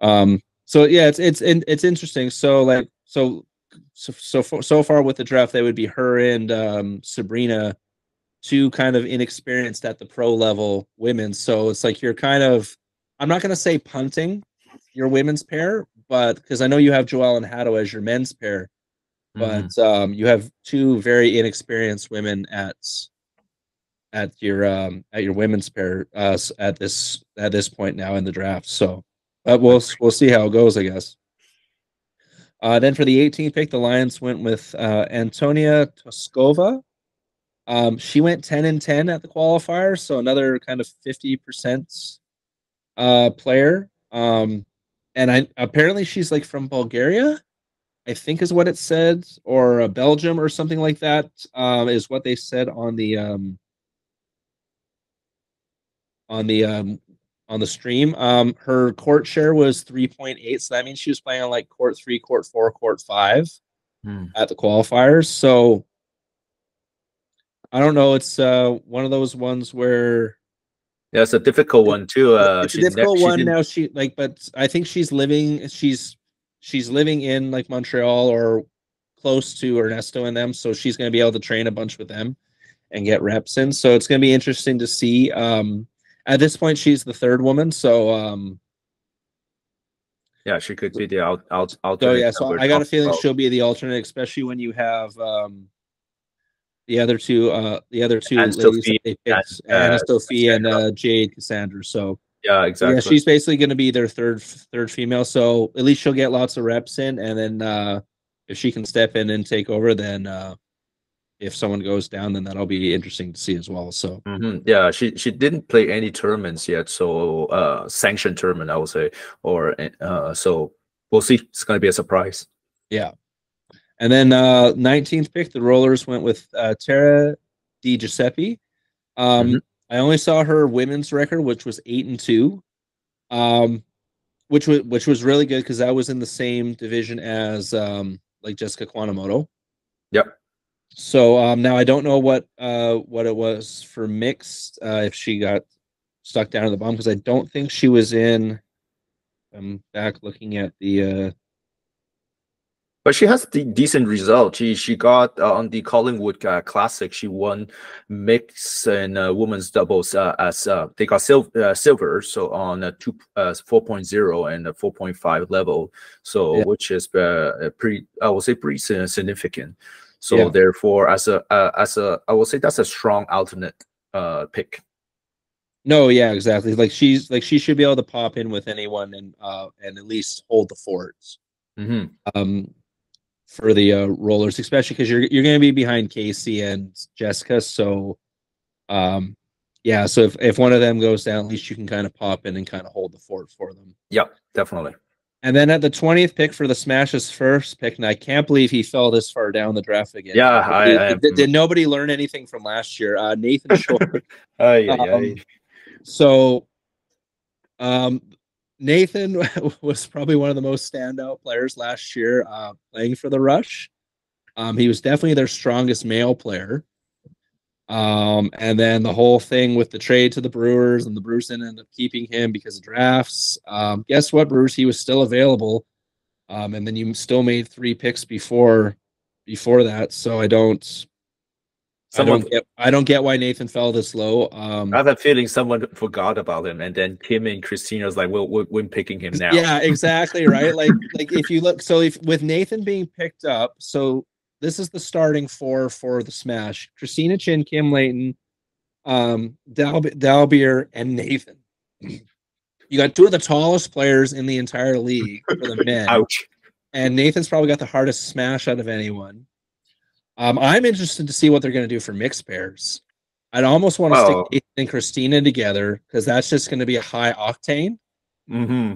um, so yeah, it's it's it's interesting. So like so so so far, so far with the draft, they would be her and um, Sabrina, two kind of inexperienced at the pro level women. So it's like you're kind of, I'm not going to say punting your women's pair, but because I know you have Joel and Hato as your men's pair, but um, you have two very inexperienced women at at your um at your women's pair uh at this at this point now in the draft. So uh, we'll we'll see how it goes, I guess. Uh, then for the 18th pick, the Lions went with uh, Antonia Toskova. Um, she went 10 and 10 at the qualifier, so another kind of 50% uh, player. Um, and I apparently she's like from Bulgaria, I think is what it said, or uh, Belgium or something like that. Um, is what they said on the um, on the um, on the stream. Um, her court share was 3.8, so that means she was playing on like court three, court four, court five Hmm. at the qualifiers. So I don't know. It's uh, one of those ones where Yeah, it's a difficult one too. Uh, it's a she ne- difficult she one didn't- now. She like, but I think she's living. She's she's living in like Montreal or close to Ernesto and them, so she's going to be able to train a bunch with them and get reps in. So it's going to be interesting to see. Um, at this point, she's the third woman, so um, Yeah, she could be the out out so yeah. So I got a feeling she'll be the alternate, especially when you have um, the other two, uh, the other two And ladies Sophie they picked, and, uh, Anna Sophie and uh, Jade Cassandra. So Yeah, exactly. Yeah, she's basically going to be their third third female. So at least she'll get lots of reps in, and then uh, if she can step in and take over, then uh, if someone goes down, then that'll be interesting to see as well. So Mhm. Yeah, she she didn't play any tournaments yet, so uh sanctioned tournament I would say, or uh so we'll see. It's gonna be a surprise. yeah, and then uh, 19th pick, the Rollers went with uh, Tara Di Giuseppe. Um, Mhm. I only saw her women's record, which was eight and two, um, which was which was really good because that was in the same division as um, like Jessica Kawamoto. Yep. So um, now I don't know what uh, what it was for mixed uh, if she got stuck down at the bottom because I don't think she was in. I'm back looking at the. Uh, But she has the decent result. She she got uh, on the Collingwood uh, Classic. She won mix and uh, women's doubles uh, as uh, they got sil- uh, silver. So on a two uh, four and a four point five level. So Yeah. which is uh, pretty. I would say pretty significant. So Yeah. therefore, as a uh, as a I would say that's a strong alternate uh pick. no, yeah, exactly. Like she's like she should be able to pop in with anyone and uh, and at least hold the forts. hmm Um, for the uh, rollers, especially because you're you're going to be behind Casey and Jessica. So, um, yeah. So if if one of them goes down, at least you can kind of pop in and kind of hold the fort for them. Yeah, definitely. And then at the 20th pick for the Smash's first pick, and I can't believe he fell this far down the draft again. Yeah, I- did, I did, did nobody learn anything from last year? Uh, Nathan Short. Ay, ay, Um, ay. so, um, Nathan was probably one of the most standout players last year, uh, playing for the Rush. Um, he was definitely their strongest male player. Um, and then the whole thing with the trade to the Brewers, and the Brewers didn't end up keeping him because of drafts. Um, guess what, Brewers? He was still available. Um, and then you still made three picks before before that. So I don't I Someone don't get I don't get why Nathan fell this low. Um I have a feeling someone forgot about him, and then Kim and Christina was like, "Well, we're, we're picking him now." Yeah, exactly, right? Like like if you look so if with Nathan being picked up, so this is the starting four for the Smash. Christina Chin, Kim Layton, um Dal Dalbeer, and Nathan. You got two of the tallest players in the entire league for the men. Ouch. and Nathan's probably got the hardest smash out of anyone. Um, I'm interested to see what they're going to do for mixed pairs. I'd almost want to Well- stick Nathan and Christina together because that's just going to be a high octane. hmm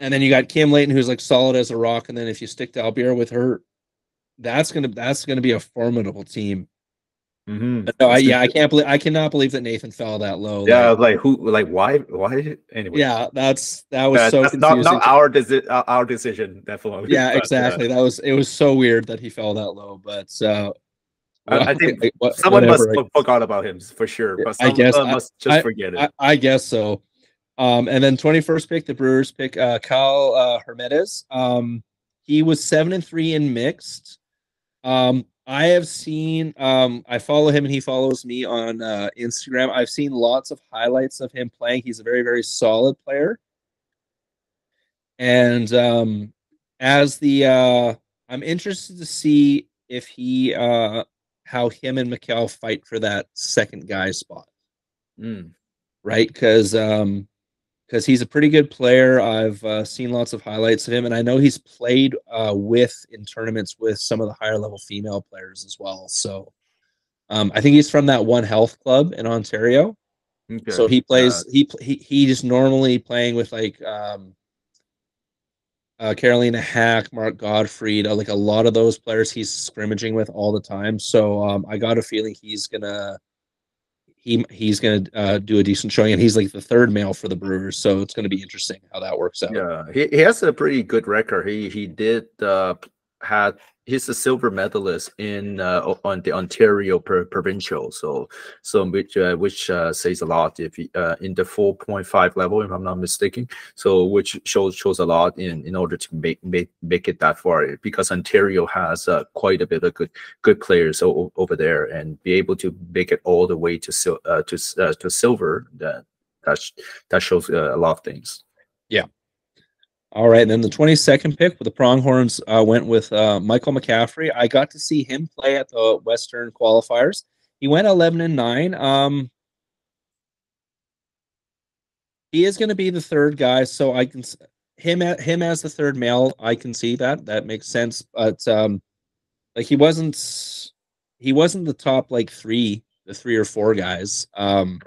And then you got Kim Layton, who's like solid as a rock. And then if you stick to Albier with her, that's gonna that's gonna be a formidable team. Hmm no, I, yeah, I can't believe I cannot believe that Nathan fell that low. Yeah, Like, like who? Like why? Why? Anyway. yeah, that's that was Uh, so that's not, confusing. not our deci- uh, our decision, definitely. yeah, but, uh, exactly. That was it was so weird that he fell that low. But uh, I- I think like, what- someone must whatever, have forgot about him for sure. Yeah, But I guess someone I- must just I- forget it. I, guess so. Um, and then 21st pick, the Brewers pick uh, Cal uh, Hermedes. Um, he was seven and three in mixed. Um, I have seen, um, I follow him and he follows me on uh, Instagram. I've seen lots of highlights of him playing. He's a very, very solid player. and um, as the uh, I'm interested to see if he uh, how him and Mikkel fight for that second guy spot. Mm. Right, because um, because he's a pretty good player. I've uh, seen lots of highlights of him, and I know he's played uh, with in tournaments with some of the higher level female players as well. So um, I think he's from that One Health Club in Ontario. Okay. So he plays. He he he just normally playing with like um, uh, Carolina Hack, Mark Gottfried, uh, like a lot of those players he's scrimmaging with all the time. So um, I got a feeling he's gonna he he's gonna uh, do a decent showing, and he's like the third male for the Brewers. So it's gonna be interesting how that works out. yeah, he, he has a pretty good record. He he did uh had he's a silver medalist in uh, on the Ontario provincial. So so which uh, which uh, says a lot if he, uh, in the 4.5 level if I'm not mistaken. So which shows shows a lot in in order to make make make it that far because Ontario has uh, quite a bit of good good players o- over there and be able to make it all the way to sil- uh, to to silver that that sh- that shows a lot of things. All right, and then the 22nd pick with the Pronghorns uh, went with uh, Michael McCaffrey. I got to see him play at the Western qualifiers. He went 11 and 9. Um, he is going to be the third guy, so I can him him as the third male. I can see that that makes sense, but um, like he wasn't he wasn't the top like three, the three or four guys um,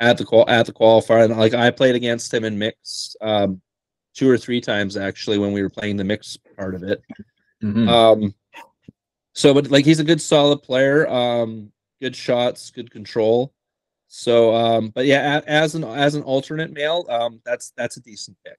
at the qual at the qualifier. And like I played against him in mixed um, two or three times actually when we were playing the mix part of it. Mhm. Um, so, but like he's a good, solid player. Um, good shots, good control. So, um, but yeah, as an as an alternate male, um, that's that's a decent pick.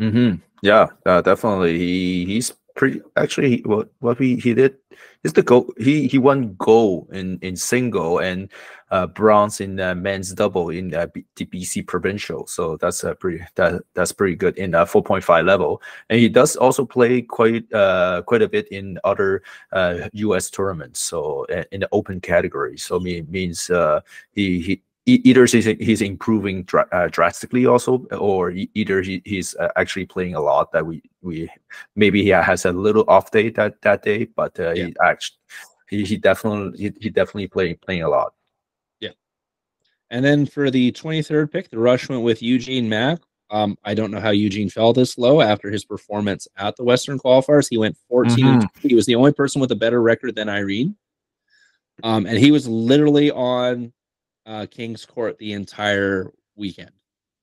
Mm-hmm. Yeah, uh, definitely. He he's pretty. Actually, what what he he did is the goal. He he won gold in in single and uh, bronze in uh, men's double in uh, B, the BC provincial. So that's a pretty that that's pretty good in point five level. And he does also play quite uh quite a bit in other uh U.S. tournaments. So uh, in the open category. So mean means uh he he either he's, he's improving dra- uh, drastically also or either he, he's uh, actually playing a lot that we we maybe he has a little off day that that day but uh, Yeah. he actually he, he definitely he, he definitely playing playing a lot Yeah. And then for the 23rd pick, the rush went with Eugene Mack. Um, I don't know how Eugene fell this low after his performance at the Western qualifiers. He went 14 and 20. He was the only person with a better record than Irene. Um, and he was literally on uh, King's Court the entire weekend.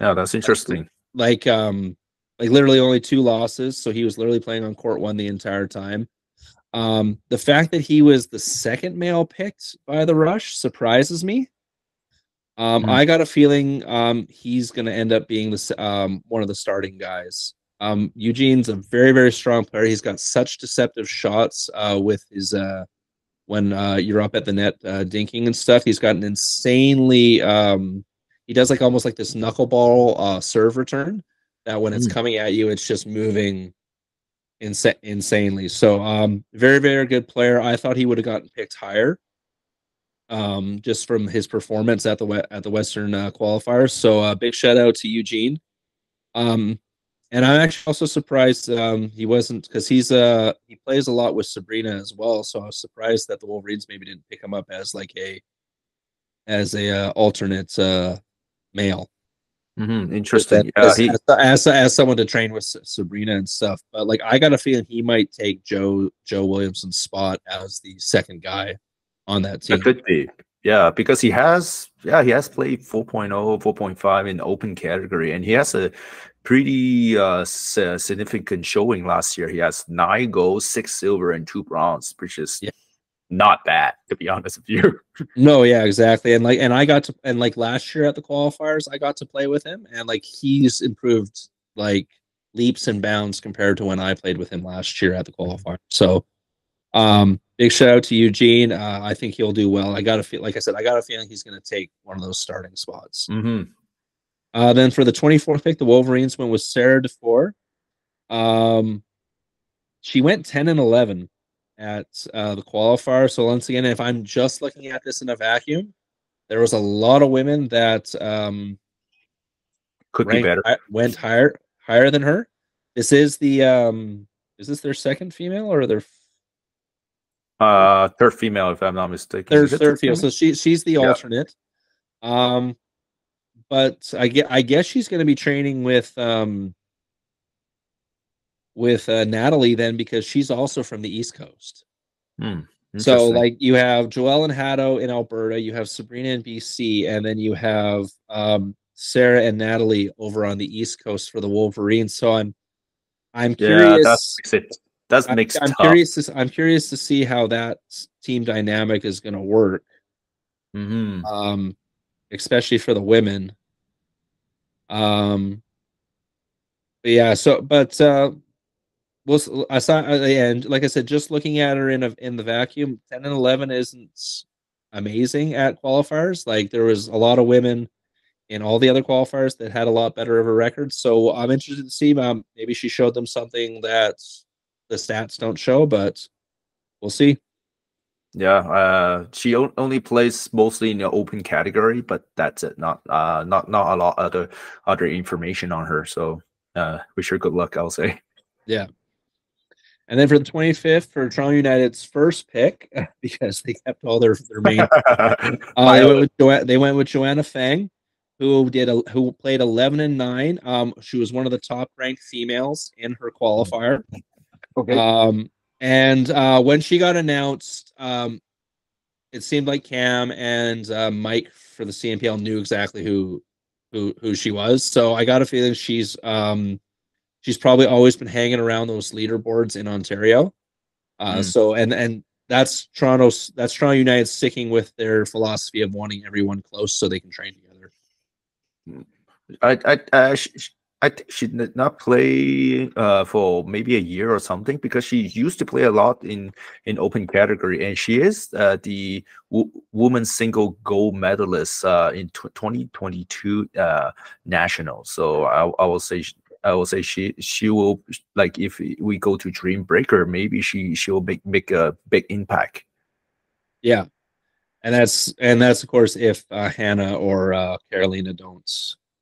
yeah that's interesting. Like um like literally only two losses so he was literally playing on court one the entire time. Um the fact that he was the second male picked by the rush surprises me. Um Mhm. i got a feeling um he's going to end up being the um one of the starting guys. Um eugene's a very very strong player. He's got such deceptive shots uh with his uh when uh you're up at the net uh dinking and stuff he's got an insanely um he does like almost like this knuckleball uh, serve return that when it's Mm. coming at you, it's just moving insa- insanely. So, um, very, very good player. I thought he would have gotten picked higher, um, just from his performance at the at the Western uh, qualifiers. So, uh, big shout out to Eugene. Um, and I'm actually also surprised um, he wasn't because he's uh he plays a lot with Sabrina as well. So I was surprised that the Wolverines maybe didn't pick him up as like a as a uh, alternate uh, male. hmm interesting As, yeah he, as, as, as someone to train with Sabrina and stuff, but like I got a feeling he might take Joe Joe Williamson's spot as the second guy on that team. That could be. Yeah, because he has yeah, he has played 4.0, 4.5 in open category and he has a pretty uh significant showing last year. He has 9 gold, 6 silver and 2 bronze, which is Yeah. not bad to be honest with you. No, yeah, exactly. And like and I got to and like last year at the qualifiers, I got to play with him and like he's improved like leaps and bounds compared to when I played with him last year at the qualifier. So um big shout out to Eugene. Uh, I think he'll do well. I got to feel like I said, I got a feeling he's gonna take one of those starting spots. Mhm. Uh, then for the 24th pick, the Wolverines went with Sarah DeFore. Um, she went 10 and 11 at uh, the qualifier. So once again, if I'm just looking at this in a vacuum, there was a lot of women that um, Could be better. went higher higher than her. This is the um is this their second female or their uh third female if I'm not mistaken. third third female? So she she's the yeah. alternate. Um but I get I guess she's gonna be training with um with uh, Natalie then because she's also from the East Coast. Hmm. So like you have Joelle and Hato in Alberta, you have Sabrina in BC, and then you have um, Sarah and Natalie over on the East Coast for the Wolverines. So I'm I'm curious. Yeah, that's it. That's makes I'm, I'm curious. To, I'm curious to see how that team dynamic is going to work. Mm-hmm. Um, especially for the women. Um, yeah. So, but uh, well, I saw and like I said, just looking at her in a, in the vacuum, ten and eleven isn't amazing at qualifiers. Like there was a lot of women in all the other qualifiers that had a lot better of a record. So I'm interested to see. Um, maybe she showed them something that the stats don't show, but we'll see. Yeah, uh, she only plays mostly in the open category, but that's it. Not uh, not not a lot other other information on her. So uh, wish her good luck. I'll say. Yeah. And then for the 25th, for Toronto United's first pick, because they kept all their, their main, uh, they, went with jo- they went with Joanna Fang, who did a, who played 11 and 9. Um, she was one of the top ranked females in her qualifier. Okay. Um, and uh, when she got announced, um, it seemed like Cam and uh, Mike for the CNPL knew exactly who who who she was. So I got a feeling she's um she's probably always been hanging around those leaderboards in Ontario. Uh, mm. So and and that's Toronto's that's Toronto United sticking with their philosophy of wanting everyone close so they can train together. I I I think she did not play uh, for maybe a year or something because she used to play a lot in in open category and she is uh, the women's single gold medalist uh, in 2022 uh, national. So I, I will say I will say she she will like if we go to Dream Breaker, maybe she she will make make a big impact. Yeah, and that's and that's of course if uh, Hannah or uh, Carolina don't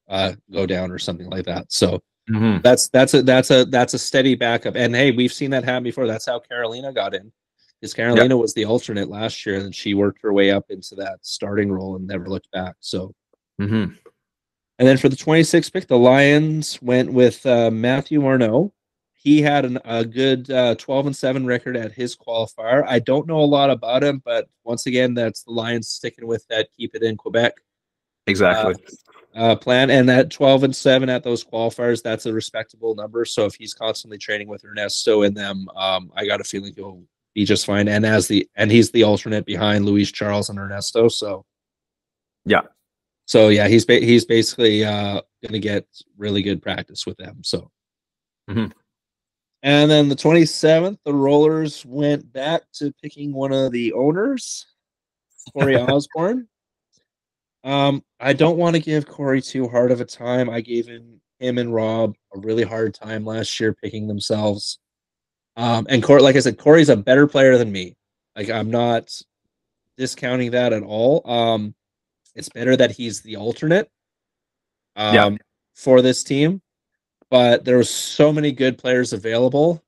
uh, go down or something like that. So mm-hmm. that's that's a that's a that's a steady backup. And hey, we've seen that happen before. That's how Carolina got in. Because Carolina yep. was the alternate last year, and she worked her way up into that starting role and never looked back. So. Mm-hmm. And then for the 26th pick, the Lions went with uh, Matthew Arnault. He had an, a good uh, 12 and 7 record at his qualifier. I don't know a lot about him, but once again, that's the Lions sticking with that keep it in Quebec. Exactly. Uh, uh plan and that 12 and 7 at those qualifiers, that's a respectable number. So if he's constantly training with Ernesto in them, um, I got a feeling he'll be just fine. And as the and he's the alternate behind Luis Charles and Ernesto. So yeah, so yeah, he's ba- he's basically uh, going to get really good practice with them. So, mm-hmm. and then the 27th, the Rollers went back to picking one of the owners, Corey Osborne. Um, I don't want to give Corey too hard of a time. I gave him him and Rob a really hard time last year picking themselves. Um, and Corey, like I said, Corey's a better player than me. Like I'm not discounting that at all. Um, it's better that he's the alternate um, yeah. for this team. But there were so many good players available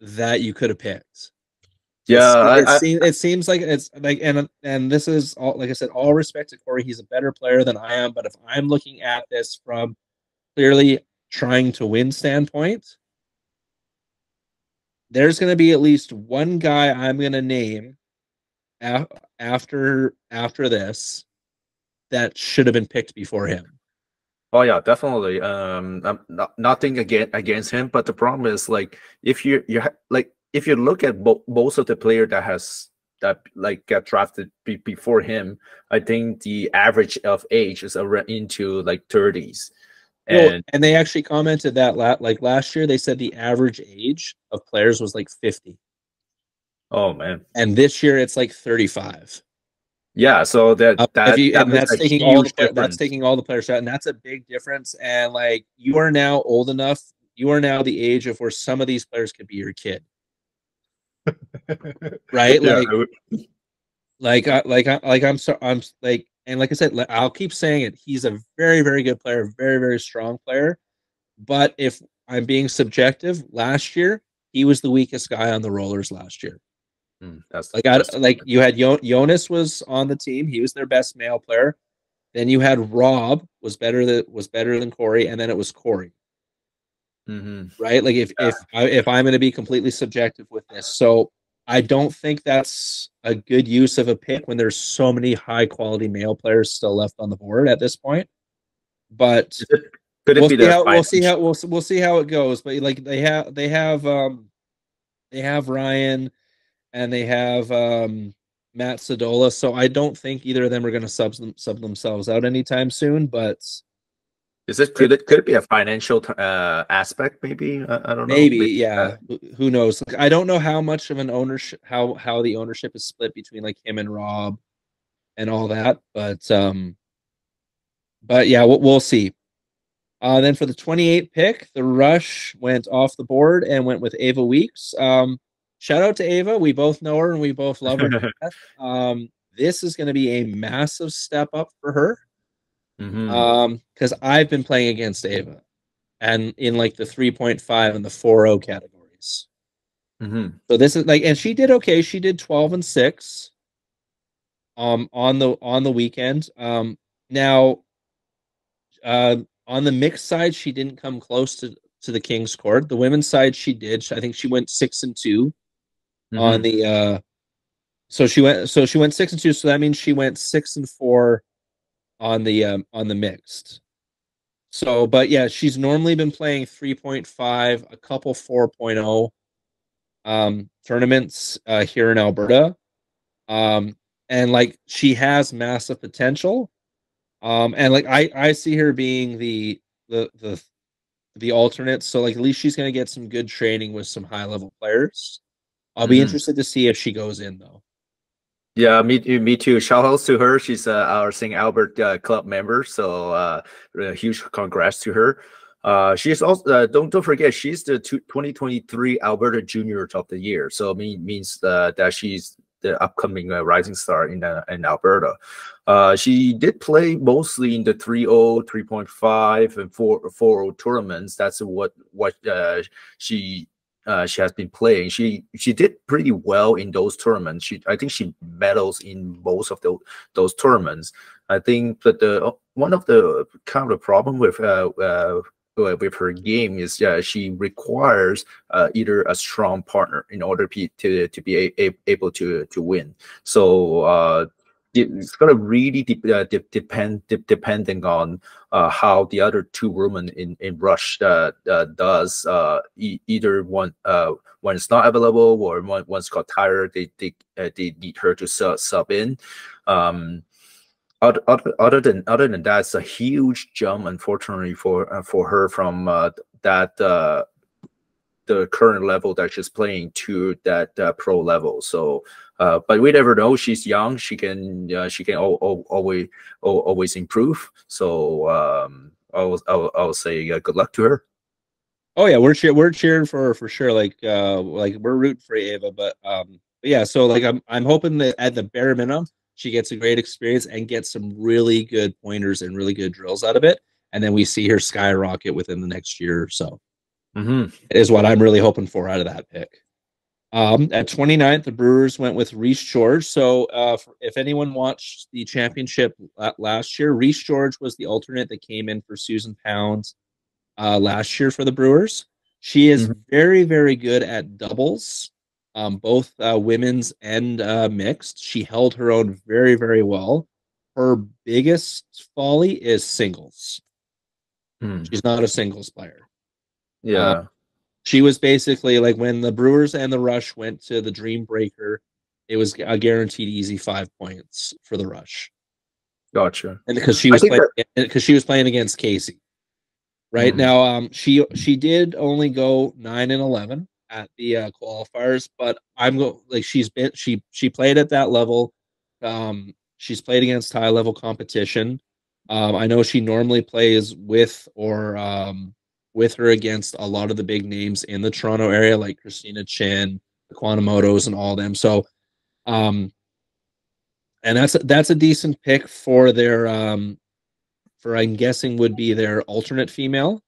that you could have picked. Yeah, it, I, seems, it seems like it's like and and this is all like I said, all respect to Corey. He's a better player than I am. But if I'm looking at this from clearly trying to win standpoint, there's going to be at least one guy I'm going to name after after this that should have been picked before him. Oh yeah, definitely. Um, I'm not, nothing against against him, but the problem is like if you you like if you look at bo- most of the player that has that like got drafted be- before him, I think the average of age is around into like thirties. And, well, and they actually commented that la- like last year they said the average age of players was like 50. Oh man. And this year it's like 35. Yeah, so that, uh, that, you, that that's taking all the difference. that's taking all the players out, and that's a big difference. And like you are now old enough, you are now the age of where some of these players could be your kid, right? Yeah, like, would... like, I, like, I, like I'm so I'm like, and like I said, I'll keep saying it. He's a very, very good player, very, very strong player. But if I'm being subjective. Last year, he was the weakest guy on the rollers last year. Mm, that's Like I like you had Jonas was on the team. He was their best male player. Then you had Rob was better than was better than Corey, and then it was Corey. Mhm. Right? Like if if I, if I'm going to be completely subjective with this, so I don't think that's a good use of a pick when there's so many high quality male players still left on the board at this point. But Could it we'll be see how we'll see how we'll we'll see how it goes. But like they have they have um they have Ryan and they have um Matt Sadola. So I don't think either of them are going to sub them, sub themselves out anytime soon. But Is it could it could it be a financial uh, aspect? Maybe I, I don't know. maybe yeah, uh, who- who knows? Like, I don't know how much of an ownership how how the ownership is split between like him and Rob and all that. But um, but yeah, we'll, we'll see. Uh, then for the 28th pick, the rush went off the board and went with Ava Weeks. Um, shout out to Ava. We both know her and we both love her. um, this is going to be a massive step up for her mhm. um, because I've been playing against Ava and in like the 3.5 and the 4.0 categories. Mhm. So this is like, and she did okay. She did 12 and 6 um on the on the weekend. Um now uh on the mixed side, she didn't come close to to the King's Court. The women's side, she did. I think she went six and 2 on Mhm. the uh so she went so she went six and two, so that means she went six and four on the um on the mixed. So but yeah, she's normally been playing 3.5, a couple 4.0 um tournaments uh here in Alberta. Um and like she has massive potential. Um and like I I see her being the the the the alternate. So like at least she's gonna get some good training with some high level players. I'll be Mhm. interested to see if she goes in though. Yeah, me me too. Shout outs to her. She's uh, our St. Albert uh, club member, so uh, a huge congrats to her. Uh, she's also uh, don't don't forget she's the two, 2023 Alberta Junior of the Year. So mean means uh, that she's the upcoming uh, rising star in in Alberta. She did play mostly in the 3.0, 3.5, and 4 4.0 tournaments. That's what what she uh, she has been playing. She she did pretty well in those tournaments. She I think she medals in most of those those tournaments. I think that the one of the kind of the problem with uh, uh with her game is uh, she requires uh, either a strong partner in order to to be a, a, able to to win. So uh, it- it's gonna really de- uh, de- depend de- depending on uh, how the other two women in in Rush uh, uh, does. Uh, e- either one uh, when it's not available or one one's got tired, they they they need her to sub, sub in. Um, other, other, other than other than that, it's a huge jump, unfortunately for for her from that the current level that she's playing to that uh, pro level. So, uh, but we never know. She's young. She can uh, she can al- al- always al- always improve. So um, I will I will, I will say uh, good luck to her. Oh yeah, we're we're cheering for her for sure. Like uh like we're rooting for Ava, but um but yeah, so like I'm I'm hoping that at the bare minimum she gets a great experience and gets some really good pointers and really good drills out of it. And then we see her skyrocket within the next year or so. Mm-hmm. is what I'm really hoping for out of that pick. Um, at 29th, the Brewers went with Reese George. So, uh, for- if anyone watched the championship last year, Reese George was the alternate that came in for Susan Pounds uh, last year for the Brewers. She is Mhm. very, very good at doubles, um, both uh, women's and uh, mixed. She held her own very, very well. Her biggest folly is singles. She's not a singles player Yeah. she was basically like when the Brewers and the Rush went to the Dream Breaker, it was a guaranteed easy five points for the Rush, gotcha. and because she was playing because she was playing against Casey. Right Mhm. now, um, she she did only go nine and eleven at the uh, qualifiers, but I'm go like she's been she she played at that level. Um, she's played against high level competition. Um, I know she normally plays with or um, with her against a lot of the big names in the Toronto area, like Christina Chin, the Kawamotos, and all them. So, um, and that's that's a decent pick for their um, for I'm guessing would be their alternate female.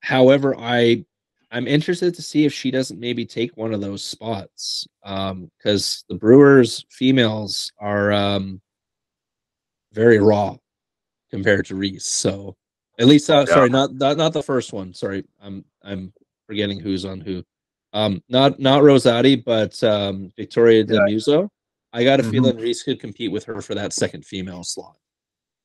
However, I I'm interested to see if she doesn't maybe take one of those spots. Um, because the Brewers females are um very raw compared to Reese. So at least uh, Yeah. sorry, not, not not the first one. Sorry, I'm I'm forgetting who's on who. Um, not not Rosati, but um Victoria De Yeah. Muso. I got a Mhm. feeling Reese could compete with her for that second female slot.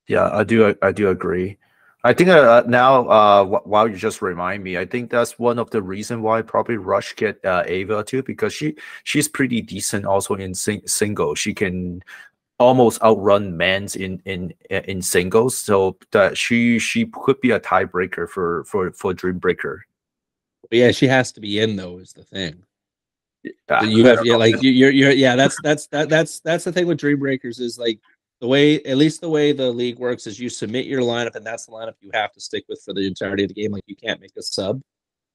Yeah, I do. I do agree. I think uh, now, uh, wh- while you just remind me, I think that's one of the reason why probably Rush get uh, Ava too, because she she's pretty decent also in sing- single. She can almost outrun men's in in in singles, so that she she could be a tiebreaker for for for Dream Breaker. Yeah, she has to be in though. Is the thing. Ah, you have yeah like you, you're you're yeah that's that's that that's that's the thing with dream breakers is like the way at least the way the league works is you submit your lineup and that's the lineup you have to stick with for the entirety of the game like you can't make a sub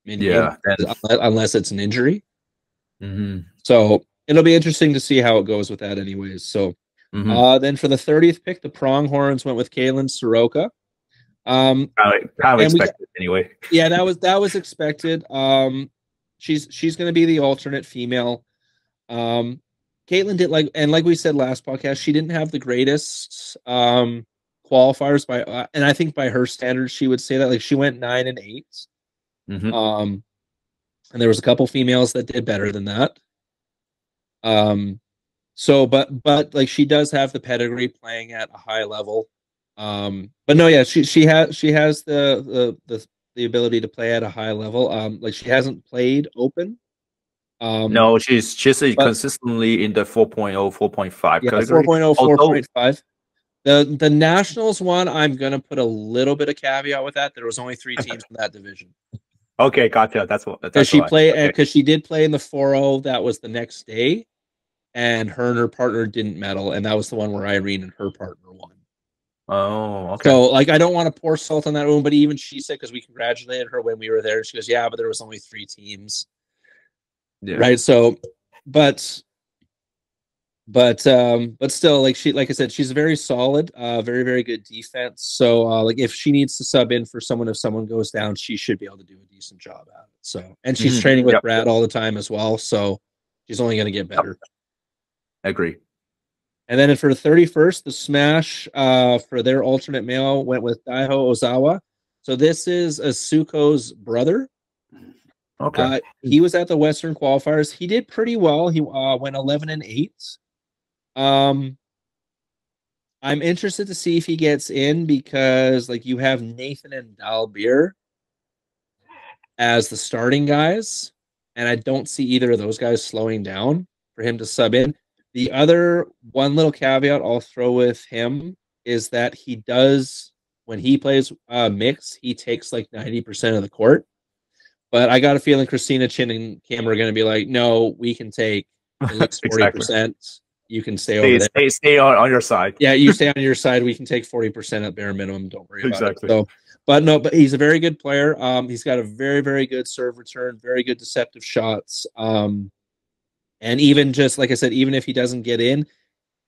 Yeah, unless, unless it's an injury Mhm, so it'll be interesting to see how it goes with that anyways so mhm. uh then for the 30th pick the pronghorns went with Kaylin Soroka um kind of, kind of and we got- expected anyway. yeah, that was that was expected. Um, she's she's going to be the alternate female. Um, Caitlin did like and like we said last podcast, she didn't have the greatest um qualifiers by uh, and I think by her standards she would say that like she went nine and eight. Mhm. Um, and there was a couple females that did better than that. Um, so but but like she does have the pedigree playing at a high level. Um, but no, yeah, she she has she has the the the the ability to play at a high level. Um, like she hasn't played open. Um, No, she's she's but- consistently in the 4.0, 4.5 yeah, category. 4.0, 4.5. The the Nationals one, I'm gonna put a little bit of caveat with that. There was only three teams in that division. Okay, gotcha. That's what. because That's she played Okay. because she did play in the 4-0 that was the next day and her and her partner didn't medal and that was the one where irene and her partner won Oh, okay. so like i don't want to pour salt on that one but even she said because we congratulated her when we were there she goes yeah but there was only three teams yeah. right so but but um but still like she like i said she's very solid uh very very good defense so uh like if she needs to sub in for someone if someone goes down she should be able to do a decent job at it so and she's Mhm. training with Yep. brad all the time as well so she's only going to get better Agree. and then for the 31st the smash uh for their alternate male went with daiho ozawa so this is asuko's brother Okay. uh, he was at the Western qualifiers. He did pretty well. He uh, went 11 and 8. Um, I'm interested to see if he gets in because, like, you have Nathan and Dalbeer as the starting guys, and I don't see either of those guys slowing down for him to sub in. The other one little caveat I'll throw with him is that he does when he plays uh, mix, he takes like 90% of the court. But I got a feeling Christina Chin and Cam are going to be like, no, we can take at least forty Exactly. percent. You can stay over there. stay, stay on, on your side. Yeah, you stay on your side. We can take forty percent at bare minimum. Don't worry about Exactly. it. So, but no, but he's a very good player. Um, he's got a very, very good serve return, very good deceptive shots. Um, and even just like I said, even if he doesn't get in,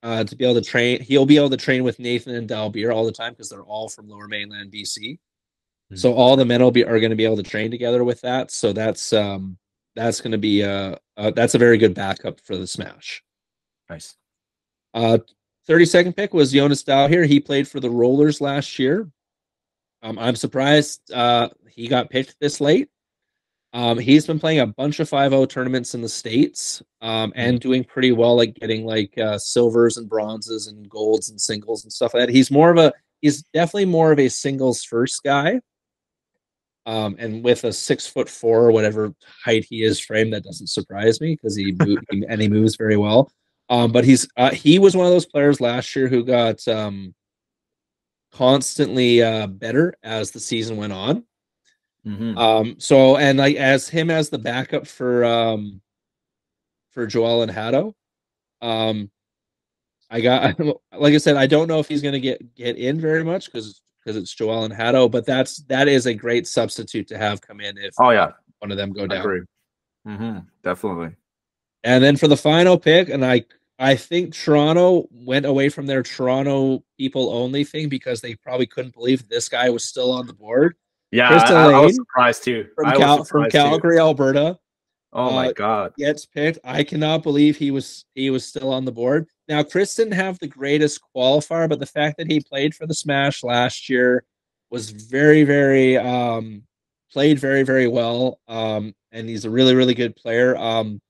uh, to be able to train, he'll be able to train with Nathan and Dalbeer all the time because they're all from Lower Mainland BC. So all the men will be are going to be able to train together with that. So that's um that's going to be uh, uh that's a very good backup for the Smash. Nice. Uh, 32nd pick was Jonas Dow here. He played for the Rollers last year. Um, I'm surprised uh, he got picked this late. Um, he's been playing a bunch of 5 tournaments in the States um, and doing pretty well, like getting like uh, silvers and bronzes and golds and singles and stuff like that. He's more of a, he's definitely more of a singles first guy. Um, and with a six foot four or whatever height he is frame, that doesn't surprise me because he and he moves very well. Um, but he's uh, he was one of those players last year who got um, constantly uh, better as the season went on. Mhm. Um, so and like as him as the backup for um, for Joel and Hato, um, I got like I said, I don't know if he's gonna get get in very much because because it's Joel and Hato, but that's that is a great substitute to have come in if Oh yeah, one of them go I down. agree. hmm Definitely. And then for the final pick, and I I think Toronto went away from their Toronto people only thing because they probably couldn't believe this guy was still on the board. Yeah, Krista I, I was surprised too. from, Cal- was from surprised too. Calgary, Alberta. Oh my uh, god. gets picked. I cannot believe he was he was still on the board. Now Chris didn't have the greatest qualifier, but the fact that he played for the Smash last year was very, very um played very, very well. Um and he's a really, really good player. Um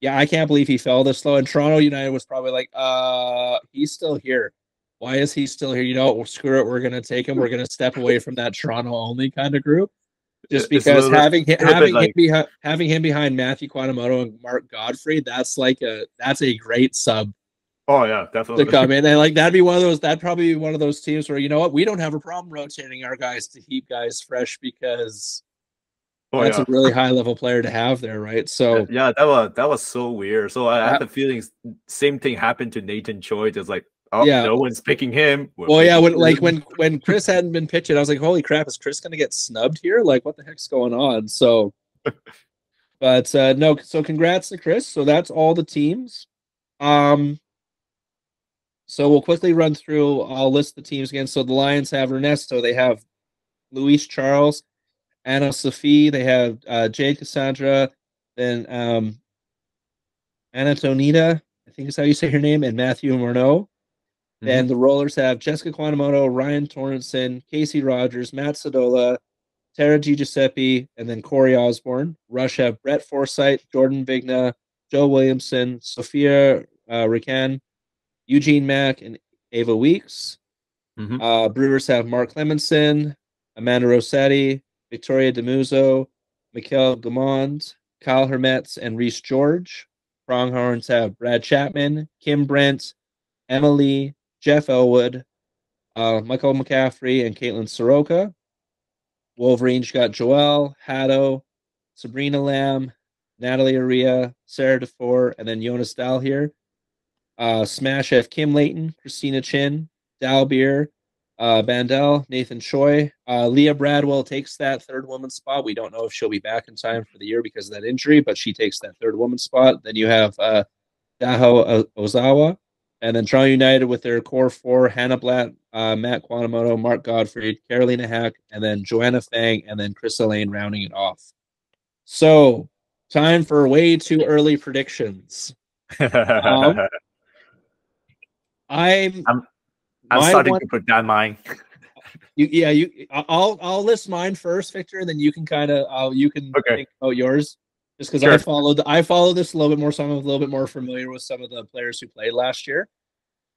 yeah, I can't believe he fell this low. And Toronto United was probably like, uh, he's still here. Why is he still here? You know, screw it, we're gonna take him. We're gonna step away from that Toronto only kind of group just because having hi- little bit having him behind having him behind Matthew Kawamoto and Mark Godfrey, that's like a that's a great sub Oh yeah, definitely to come in. And like that'd be one of those that'd probably be one of those teams where you know what we don't have a problem rotating our guys to keep guys fresh because oh, that's yeah. a really high level player to have there, right? So yeah, that was that was so weird. So I Yeah. had the feelings same thing happened to Nathan Choi. Just like, oh, Yeah. no one's picking him. We're well, yeah, picking when like when when Chris hadn't been pitching, I was like, holy crap, is Chris gonna get snubbed here? Like, what the heck's going on? So, but uh no, so congrats to Chris. So that's all the teams. Um, so we'll quickly run through. I'll list the teams again. So the Lions have Ernesto. They have Luis Charles, Anna Sophie. They have uh, Jay Cassandra. Then um, Anatonita, I think is how you say her name, and Matthew Morneau. Mhm. And the Rollers have Jessica Kawamoto, Ryan Torrenson, Casey Rogers, Matt Sadola, Tara G. Giuseppe, and then Corey Osborne. Rush have Brett Forsyth, Jordan Vigna, Joe Williamson, Sophia uh, Rican, Eugene Mack, and Ava Weeks. Mhm. Uh, Brewers have Mark Clemenson, Amanda Rossetti, Victoria DeMuzo, Mikhail Gamond, Kyle Hermetz, and Reese George. Pronghorns have Brad Chapman, Kim Brent, Emily, Jeff Elwood, uh, Michael McCaffrey, and Caitlin Soroka. Wolverines got Joelle, Haddo, Sabrina Lamb, Natalie Aria, Sarah DeFore, and then Jonas Dahl here. Uh, Smash have Kim Layton, Christina Chin, Dalbeer, uh, Bandel, Nathan Choi. Uh, Leah Bradwell takes that third woman spot. We don't know if she'll be back in time for the year because of that injury, but she takes that third woman spot. Then you have uh, Daho Ozawa, and then Toronto United with their core four: Hannah Blatt, uh, Matt Kawamoto, Mark Godfrey, Carolina Hack, and then Joanna Fang, and then Chris Elaine rounding it off. So, time for way too early predictions. Um, I'm I'm- I'm starting one- to put down mine. You, yeah, you. I'll I'll list mine first, Victor, and then you can kind of uh, you can Okay. think about yours. Just because I followed I follow this a little bit more, so I'm a little bit more familiar with some of the players who played last year.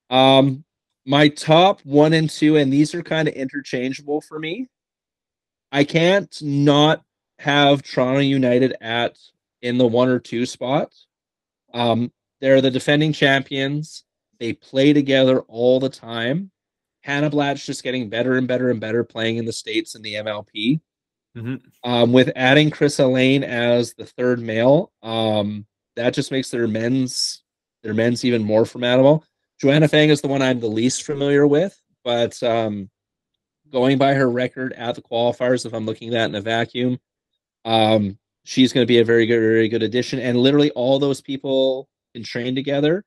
Um, my top one and two, and these are kind of interchangeable for me. I can't not have Toronto United at in the one or two spot. Um, they're the defending champions. They play together all the time. Hannah Blatt's just getting better and better and better playing in the States in the MLP. Mhm. Um, with adding Chris Elaine as the third male, um, that just makes their men's their men's even more formidable. Joanna Fang is the one I'm the least familiar with, but um, going by her record at the qualifiers, if I'm looking at that in a vacuum, um, she's going to be a very good, very good addition. And literally all those people can train together.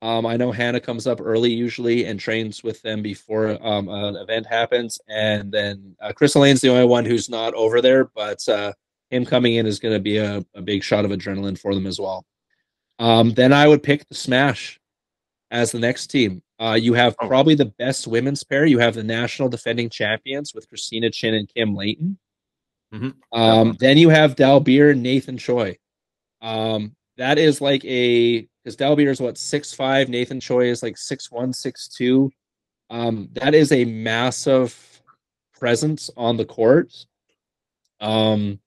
Um, I know Hannah comes up early usually and trains with them before um, an event happens, and then uh, Chris Elaine's the only one who's not over there, but uh, him coming in is going to be a, a big shot of adrenaline for them as well. Um, then I would pick the Smash as the next team. Uh, you have Oh. probably the best women's pair. You have the national defending champions with Christina Chin and Kim Layton. Mhm. Um, then you have Dalbeer and Nathan Choi. Um, that is like a because Dalbeer is what six five. Nathan Choi is like six one, six two. Um, that is a massive presence on the court. Um,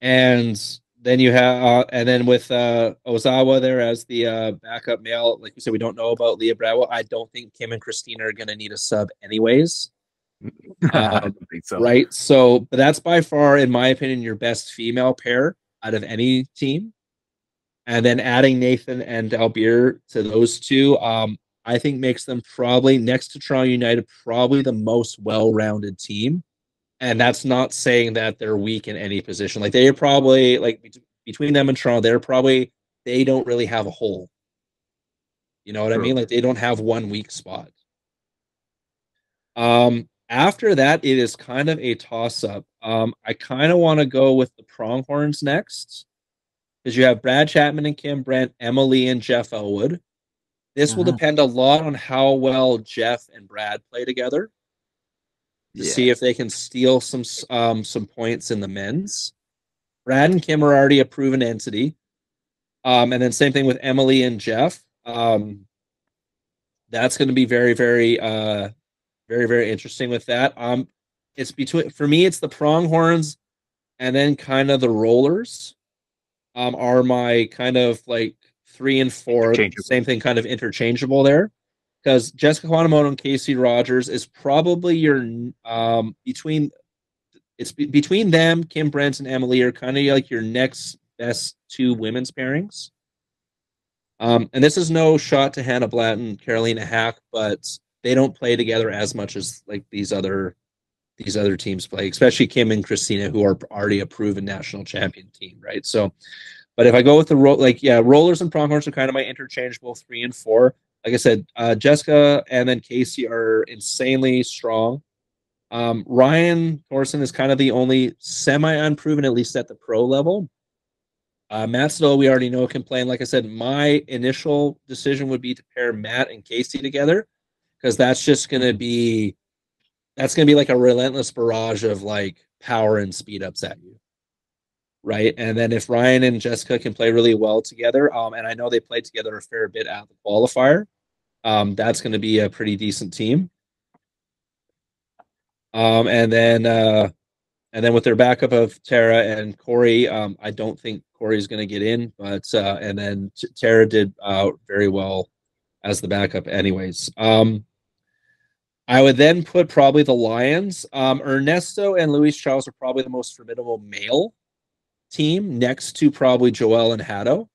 and then you have, uh, and then with uh, Ozawa there as the uh, backup male, like we said, we don't know about Leah Bradwell. I don't think Kim and Christina are going to need a sub, anyways. I Um, don't think so. Right. So, but that's by far, in my opinion, your best female pair out of any team. And then adding Nathan and Dalbeer to those two, um, I think makes them probably next to Toronto United, probably the most well-rounded team. And that's not saying that they're weak in any position. Like they are probably like bet- between them and Toronto, they're probably they don't really have a hole. You know what I mean? Like they don't have one weak spot. Um, after that, it is kind of a toss up. Um, I kind of want to go with the Pronghorns next because you have Brad Chapman and Kim Brent, Emily and Jeff Elwood. This will Mhm. depend a lot on how well Jeff and Brad play together to Yeah. see if they can steal some um, some points in the men's. Brad and Kim are already a proven entity, um, and then same thing with Emily and Jeff. Um, that's going to be very, very, uh, very, very interesting with that. Um, it's between for me, it's the pronghorns, and then kind of the rollers. Um, are my kind of like three and four, same thing, kind of interchangeable there because Jessica Kawamoto and Casey Rogers is probably your um between it's be- between them, Kim Brent and Emily are kind of like your next best two women's pairings. Um, and this is no shot to Hannah Blatt and Carolina Hack, but they don't play together as much as like these other these other teams play, especially Kim and Christina, who are already a proven national champion team, right? So, but if I go with the ro- like, yeah, rollers and pronghorns are kind of my interchangeable three and four. Like I said, uh, Jessica and then Casey are insanely strong. Um, Ryan Thorson is kind of the only semi unproven, at least at the pro level. Uh, Matt Stoll, we already know can play. And like I said, my initial decision would be to pair Matt and Casey together because that's just going to be that's going to be like a relentless barrage of like power and speed ups at you. Right. And then if Ryan and Jessica can play really well together, um, and I know they played together a fair bit at the qualifier, um, that's going to be a pretty decent team. Um, and then uh, and then with their backup of Tara and Corey, um, I don't think Corey's going to get in, but uh, and then Tara did uh, very well as the backup, anyways. Um, I would then put probably the Lions. Um, Ernesto and Luis Charles are probably the most formidable male team next to probably Joel and Haddo.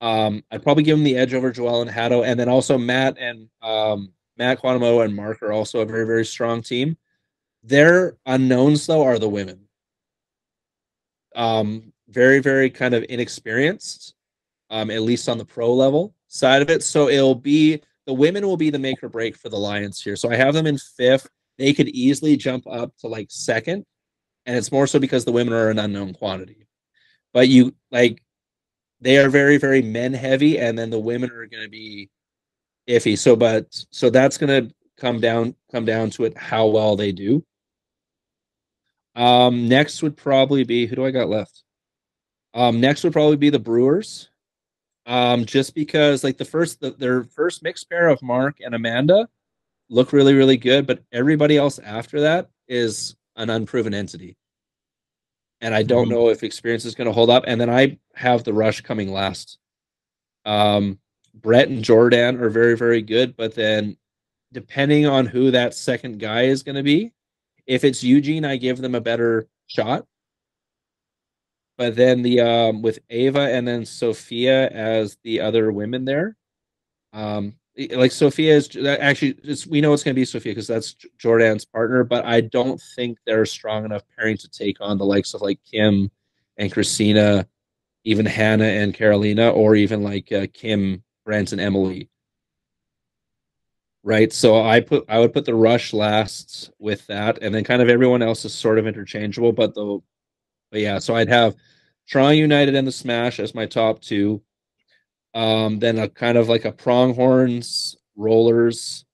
Um, I'd probably give them the edge over Joel and Haddo, and then also Matt and um, Matt Quanamo and Mark are also a very very strong team. Their unknowns though are the women. Um, very very kind of inexperienced, um, at least on the pro level side of it. So it'll be the women will be the make or break for the Lions here. So I have them in fifth. They could easily jump up to like second, and it's more so because the women are an unknown quantity. But you like they are very very men heavy, and then the women are going to be iffy. So, but so that's going to come down come down to it how well they do. Um, next would probably be who do I got left? Um, next would probably be the Brewers. Um, just because like the first the, their first mixed pair of Mark and Amanda look really really good, but everybody else after that is an unproven entity, and I don't Mhm. know if experience is going to hold up. And then I have the Rush coming last. Um, Brett and Jordan are very very good, but then depending on who that second guy is going to be, if it's Eugene, I give them a better shot. But then the um with Ava and then Sophia as the other women there, um, like Sophia is actually we know it's going to be Sophia because that's Jordan's partner, but I don't think they're strong enough pairing to take on the likes of like Kim and Christina, even Hannah and Carolina, or even like uh, Kim, Brent, and Emily right? So I put I would put the rush last with that, and then kind of everyone else is sort of interchangeable. But the but yeah, so I'd have Toronto United and the Smash as my top two. Um, then a kind of like a Pronghorns, Rollers,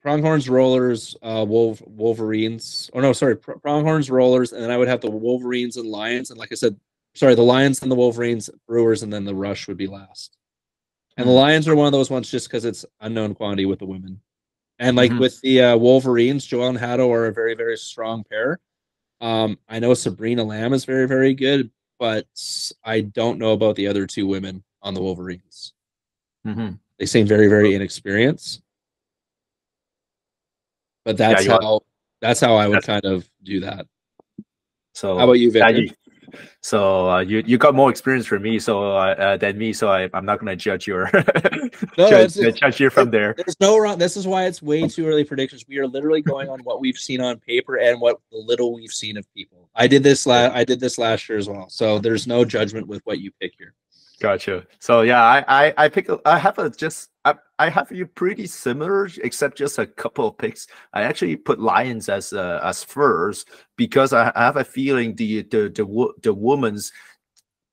Pronghorns, Rollers, uh, Wolf, Wolverines. Oh no, sorry, Pr- Pronghorns, Rollers, and then I would have the Wolverines and Lions, and like I said, sorry, the Lions and the Wolverines, Brewers, and then the Rush would be last. And the Hmm. Lions are one of those ones just because it's unknown quantity with the women. And like Mhm. with the uh, Wolverines, Joel and Haddo are a very, very strong pair. Um, I know Sabrina Lamb is very, very good, but I don't know about the other two women on the Wolverines. Mhm. They seem very, very inexperienced. But that's you are- how that's how I would That's- kind of do that. So How about you, yeah, Victor? you- so uh, you you got more experience from me, so uh, uh, than me. So I I'm not gonna judge your No, judge, it's- judge you from there. There's no wrong. This is why it's way too early predictions. We are literally going on what we've seen on paper and what little we've seen of people. I did this last. I did this last year as well. So there's no judgment with what you pick here. Gotcha. So yeah, I I, I pick I have a just I, I have you pretty similar except just a couple of picks. I actually put Lions as uh, as first because I, have a feeling the the the the women's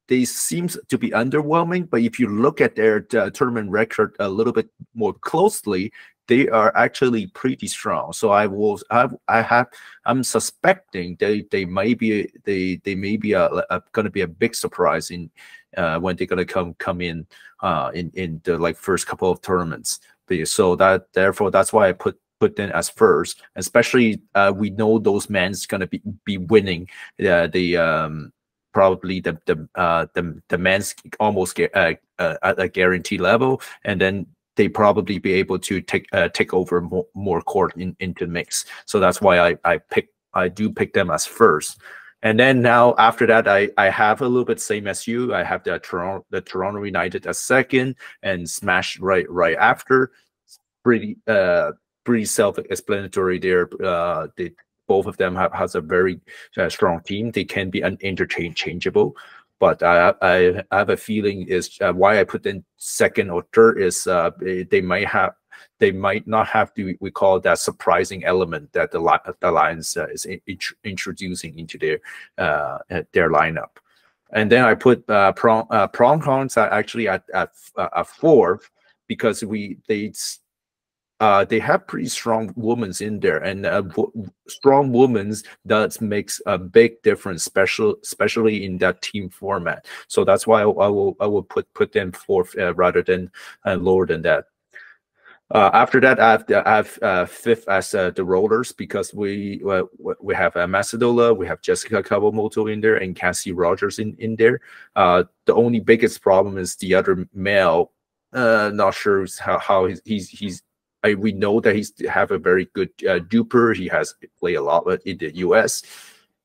they seems to be underwhelming. But if you look at their uh, tournament record a little bit more closely, they are actually pretty strong. So I will, I, I have, I'm suspecting they they may be they they may be a, a going to be a big surprise in uh, when they're going to come come in uh, in in the like first couple of tournaments. So that therefore that's why I put put them as first. Especially uh, we know those men's going to be be winning uh, the um probably the the uh, the the men's almost uh, uh, at a guarantee level, and then they probably be able to take uh, take over more, more court in, into the mix. So that's why I I pick I do pick them as first. And then now after that, I, I have a little bit same as you. I have the Toronto the Toronto United as second and Smash right right after. Pretty uh pretty self-explanatory there. Uh, they both of them have has a very uh, strong team. They can be un- interchangeable but I, I, I have a feeling is uh, why I put in second or third is uh, they might have they might not have to we call that surprising element that the the Lions uh, is in, introducing into their uh, their lineup. And then I put uh, prom uh, actually at at, at fourth because we they uh, they have pretty strong women in there, and uh, strong women does makes a big difference, special especially in that team format. So that's why I, I will I will put put them fourth uh, rather than uh, lower than that. Uh, after that, I have, I have uh, fifth as uh, the rollers because we uh, we have uh, Macedola, we have Jessica Kawamoto in there, and Cassie Rogers in in there. Uh, the only biggest problem is the other male. Uh, not sure how, how he's, he's he's I, we know that he's have a very good DUPR. He has played a lot in the U.S.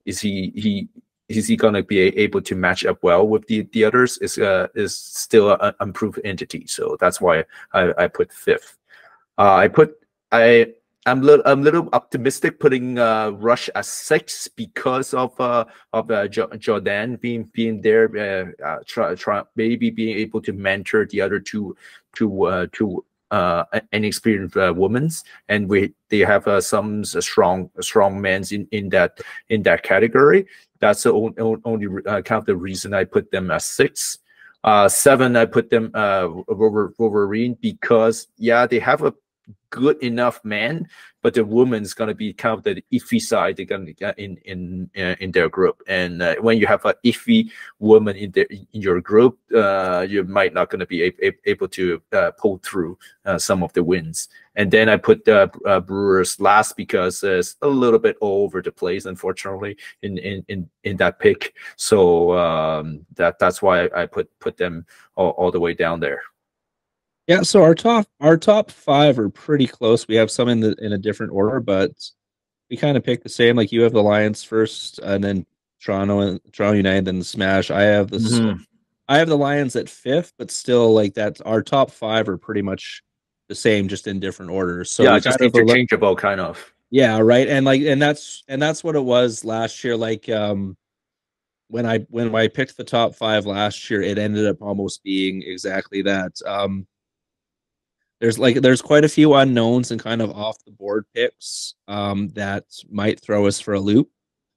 Is he he is he going to be able to match up well with the the others? Is is still an improved entity. So that's why I, I put fifth. Uh, I put I I'm little I'm little optimistic putting uh, Rush as six because of uh, of uh, jo- Jordan being being there, uh, uh, try, try maybe being able to mentor the other two two uh, two uh, inexperienced women, and we they have some strong strong men in in that in that category. That's the only, only kind of the reason I put them as six. Uh, seven, I put them uh, Wolverine because yeah, they have a good enough man, but the woman's gonna be kind of the iffy side. They're gonna get in in uh, in their group, and uh, when you have a iffy woman in the in your group, uh, you might not gonna be a, a, able to uh, pull through uh, some of the wins. And then I put the uh, Brewers last because it's a little bit all over the place, unfortunately, in in in, in that pick. So um, that that's why I put put them all, all the way down there. Yeah, so our top our top five are pretty close. We have some in the in a different order, but we kind of pick the same. Like you have the Lions first, and then Toronto and Toronto United, then the Smash. I have the mm-hmm. I have the Lions at fifth, but still like that. Our top five are pretty much the same, just in different orders. So yeah, just interchangeable, kind of. Yeah, right. And like, and that's and that's what it was last year. Like, um, when I when I picked the top five last year, it ended up almost being exactly that. Um, there's like there's quite a few unknowns and kind of off the board picks um, that might throw us for a loop.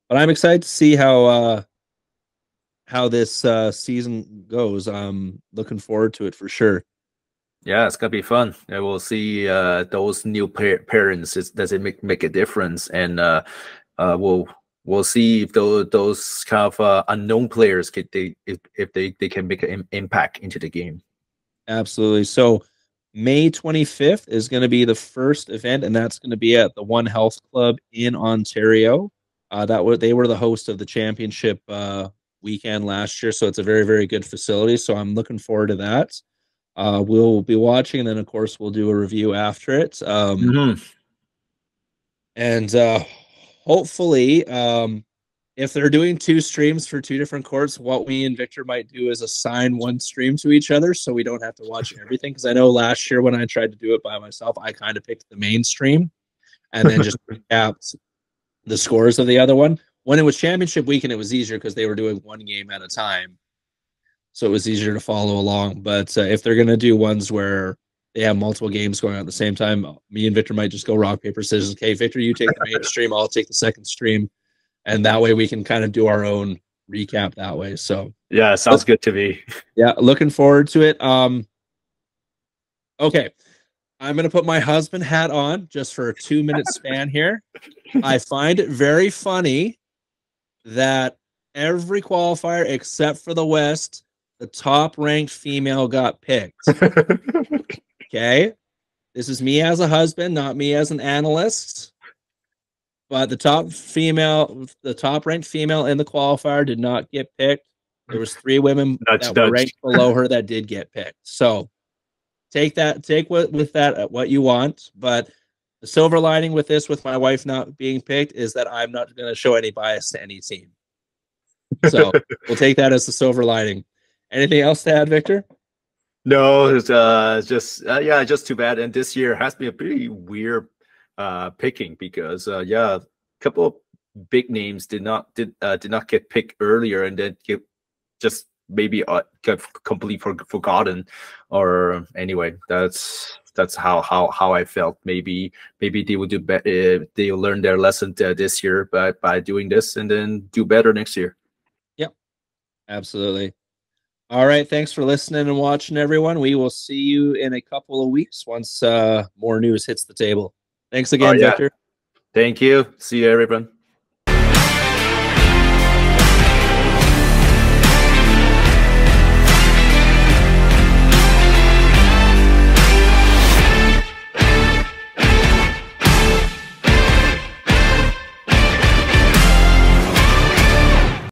But I'm excited to see how uh, how this uh, season goes. I'm looking forward to it for sure. Yeah, it's gonna be fun. I will see uh, those new pa- parents. Is, does it make make a difference? And uh, uh, we'll we'll see if those those kind of uh, unknown players can they if, if they they can make an impact into the game. Absolutely. So May 25th is going to be the first event, and that's going to be at the One Health Club in Ontario. Uh, that were they were the host of the championship uh, weekend last year, so it's a very very good facility. So I'm looking forward to that. Uh, we'll be watching, and then of course we'll do a review after it. Um, mm-hmm. And uh, hopefully, um, if they're doing two streams for two different courts, what we and Victor might do is assign one stream to each other so we don't have to watch everything. Because I know last year when I tried to do it by myself, I kind of picked the main stream and then just recapped the scores of the other one. When it was championship weekend, it was easier because they were doing one game at a time. so it was easier to follow along. But uh, if they're gonna do ones where they have multiple games going on at the same time, me and Victor might just go rock paper scissors. Okay, Victor, you take the main stream, I'll take the second stream, and that way we can kind of do our own recap that way. So yeah, sounds good to me. Yeah, looking forward to it. Um, okay, I'm gonna put my husband hat on just for a two minute span here. I find it very funny that every qualifier except for the West, the top ranked female got picked. okay, this is me as a husband, not me as an analyst. But the top female, the top ranked female in the qualifier did not get picked. There was three women that were ranked below her that did get picked. So take that, take what with that what you want. But the silver lining with this, with my wife not being picked, is that I'm not going to show any bias to any team. So we'll take that as the silver lining. Anything else to add, Victor? No, it's uh just uh, yeah, just too bad. And this year has been a pretty weird uh picking because uh yeah, a couple of big names did not did uh, did not get picked earlier and then get just maybe uh, get completely for, forgotten or anyway that's that's how how how I felt maybe maybe they will do better they will learn their lesson uh, this year by by doing this and then do better next year Yep, Absolutely. All right. Thanks for listening and watching, everyone. We will see you in a couple of weeks once uh, more news hits the table. Thanks oh, again, yeah. Victor. thank you see you everyone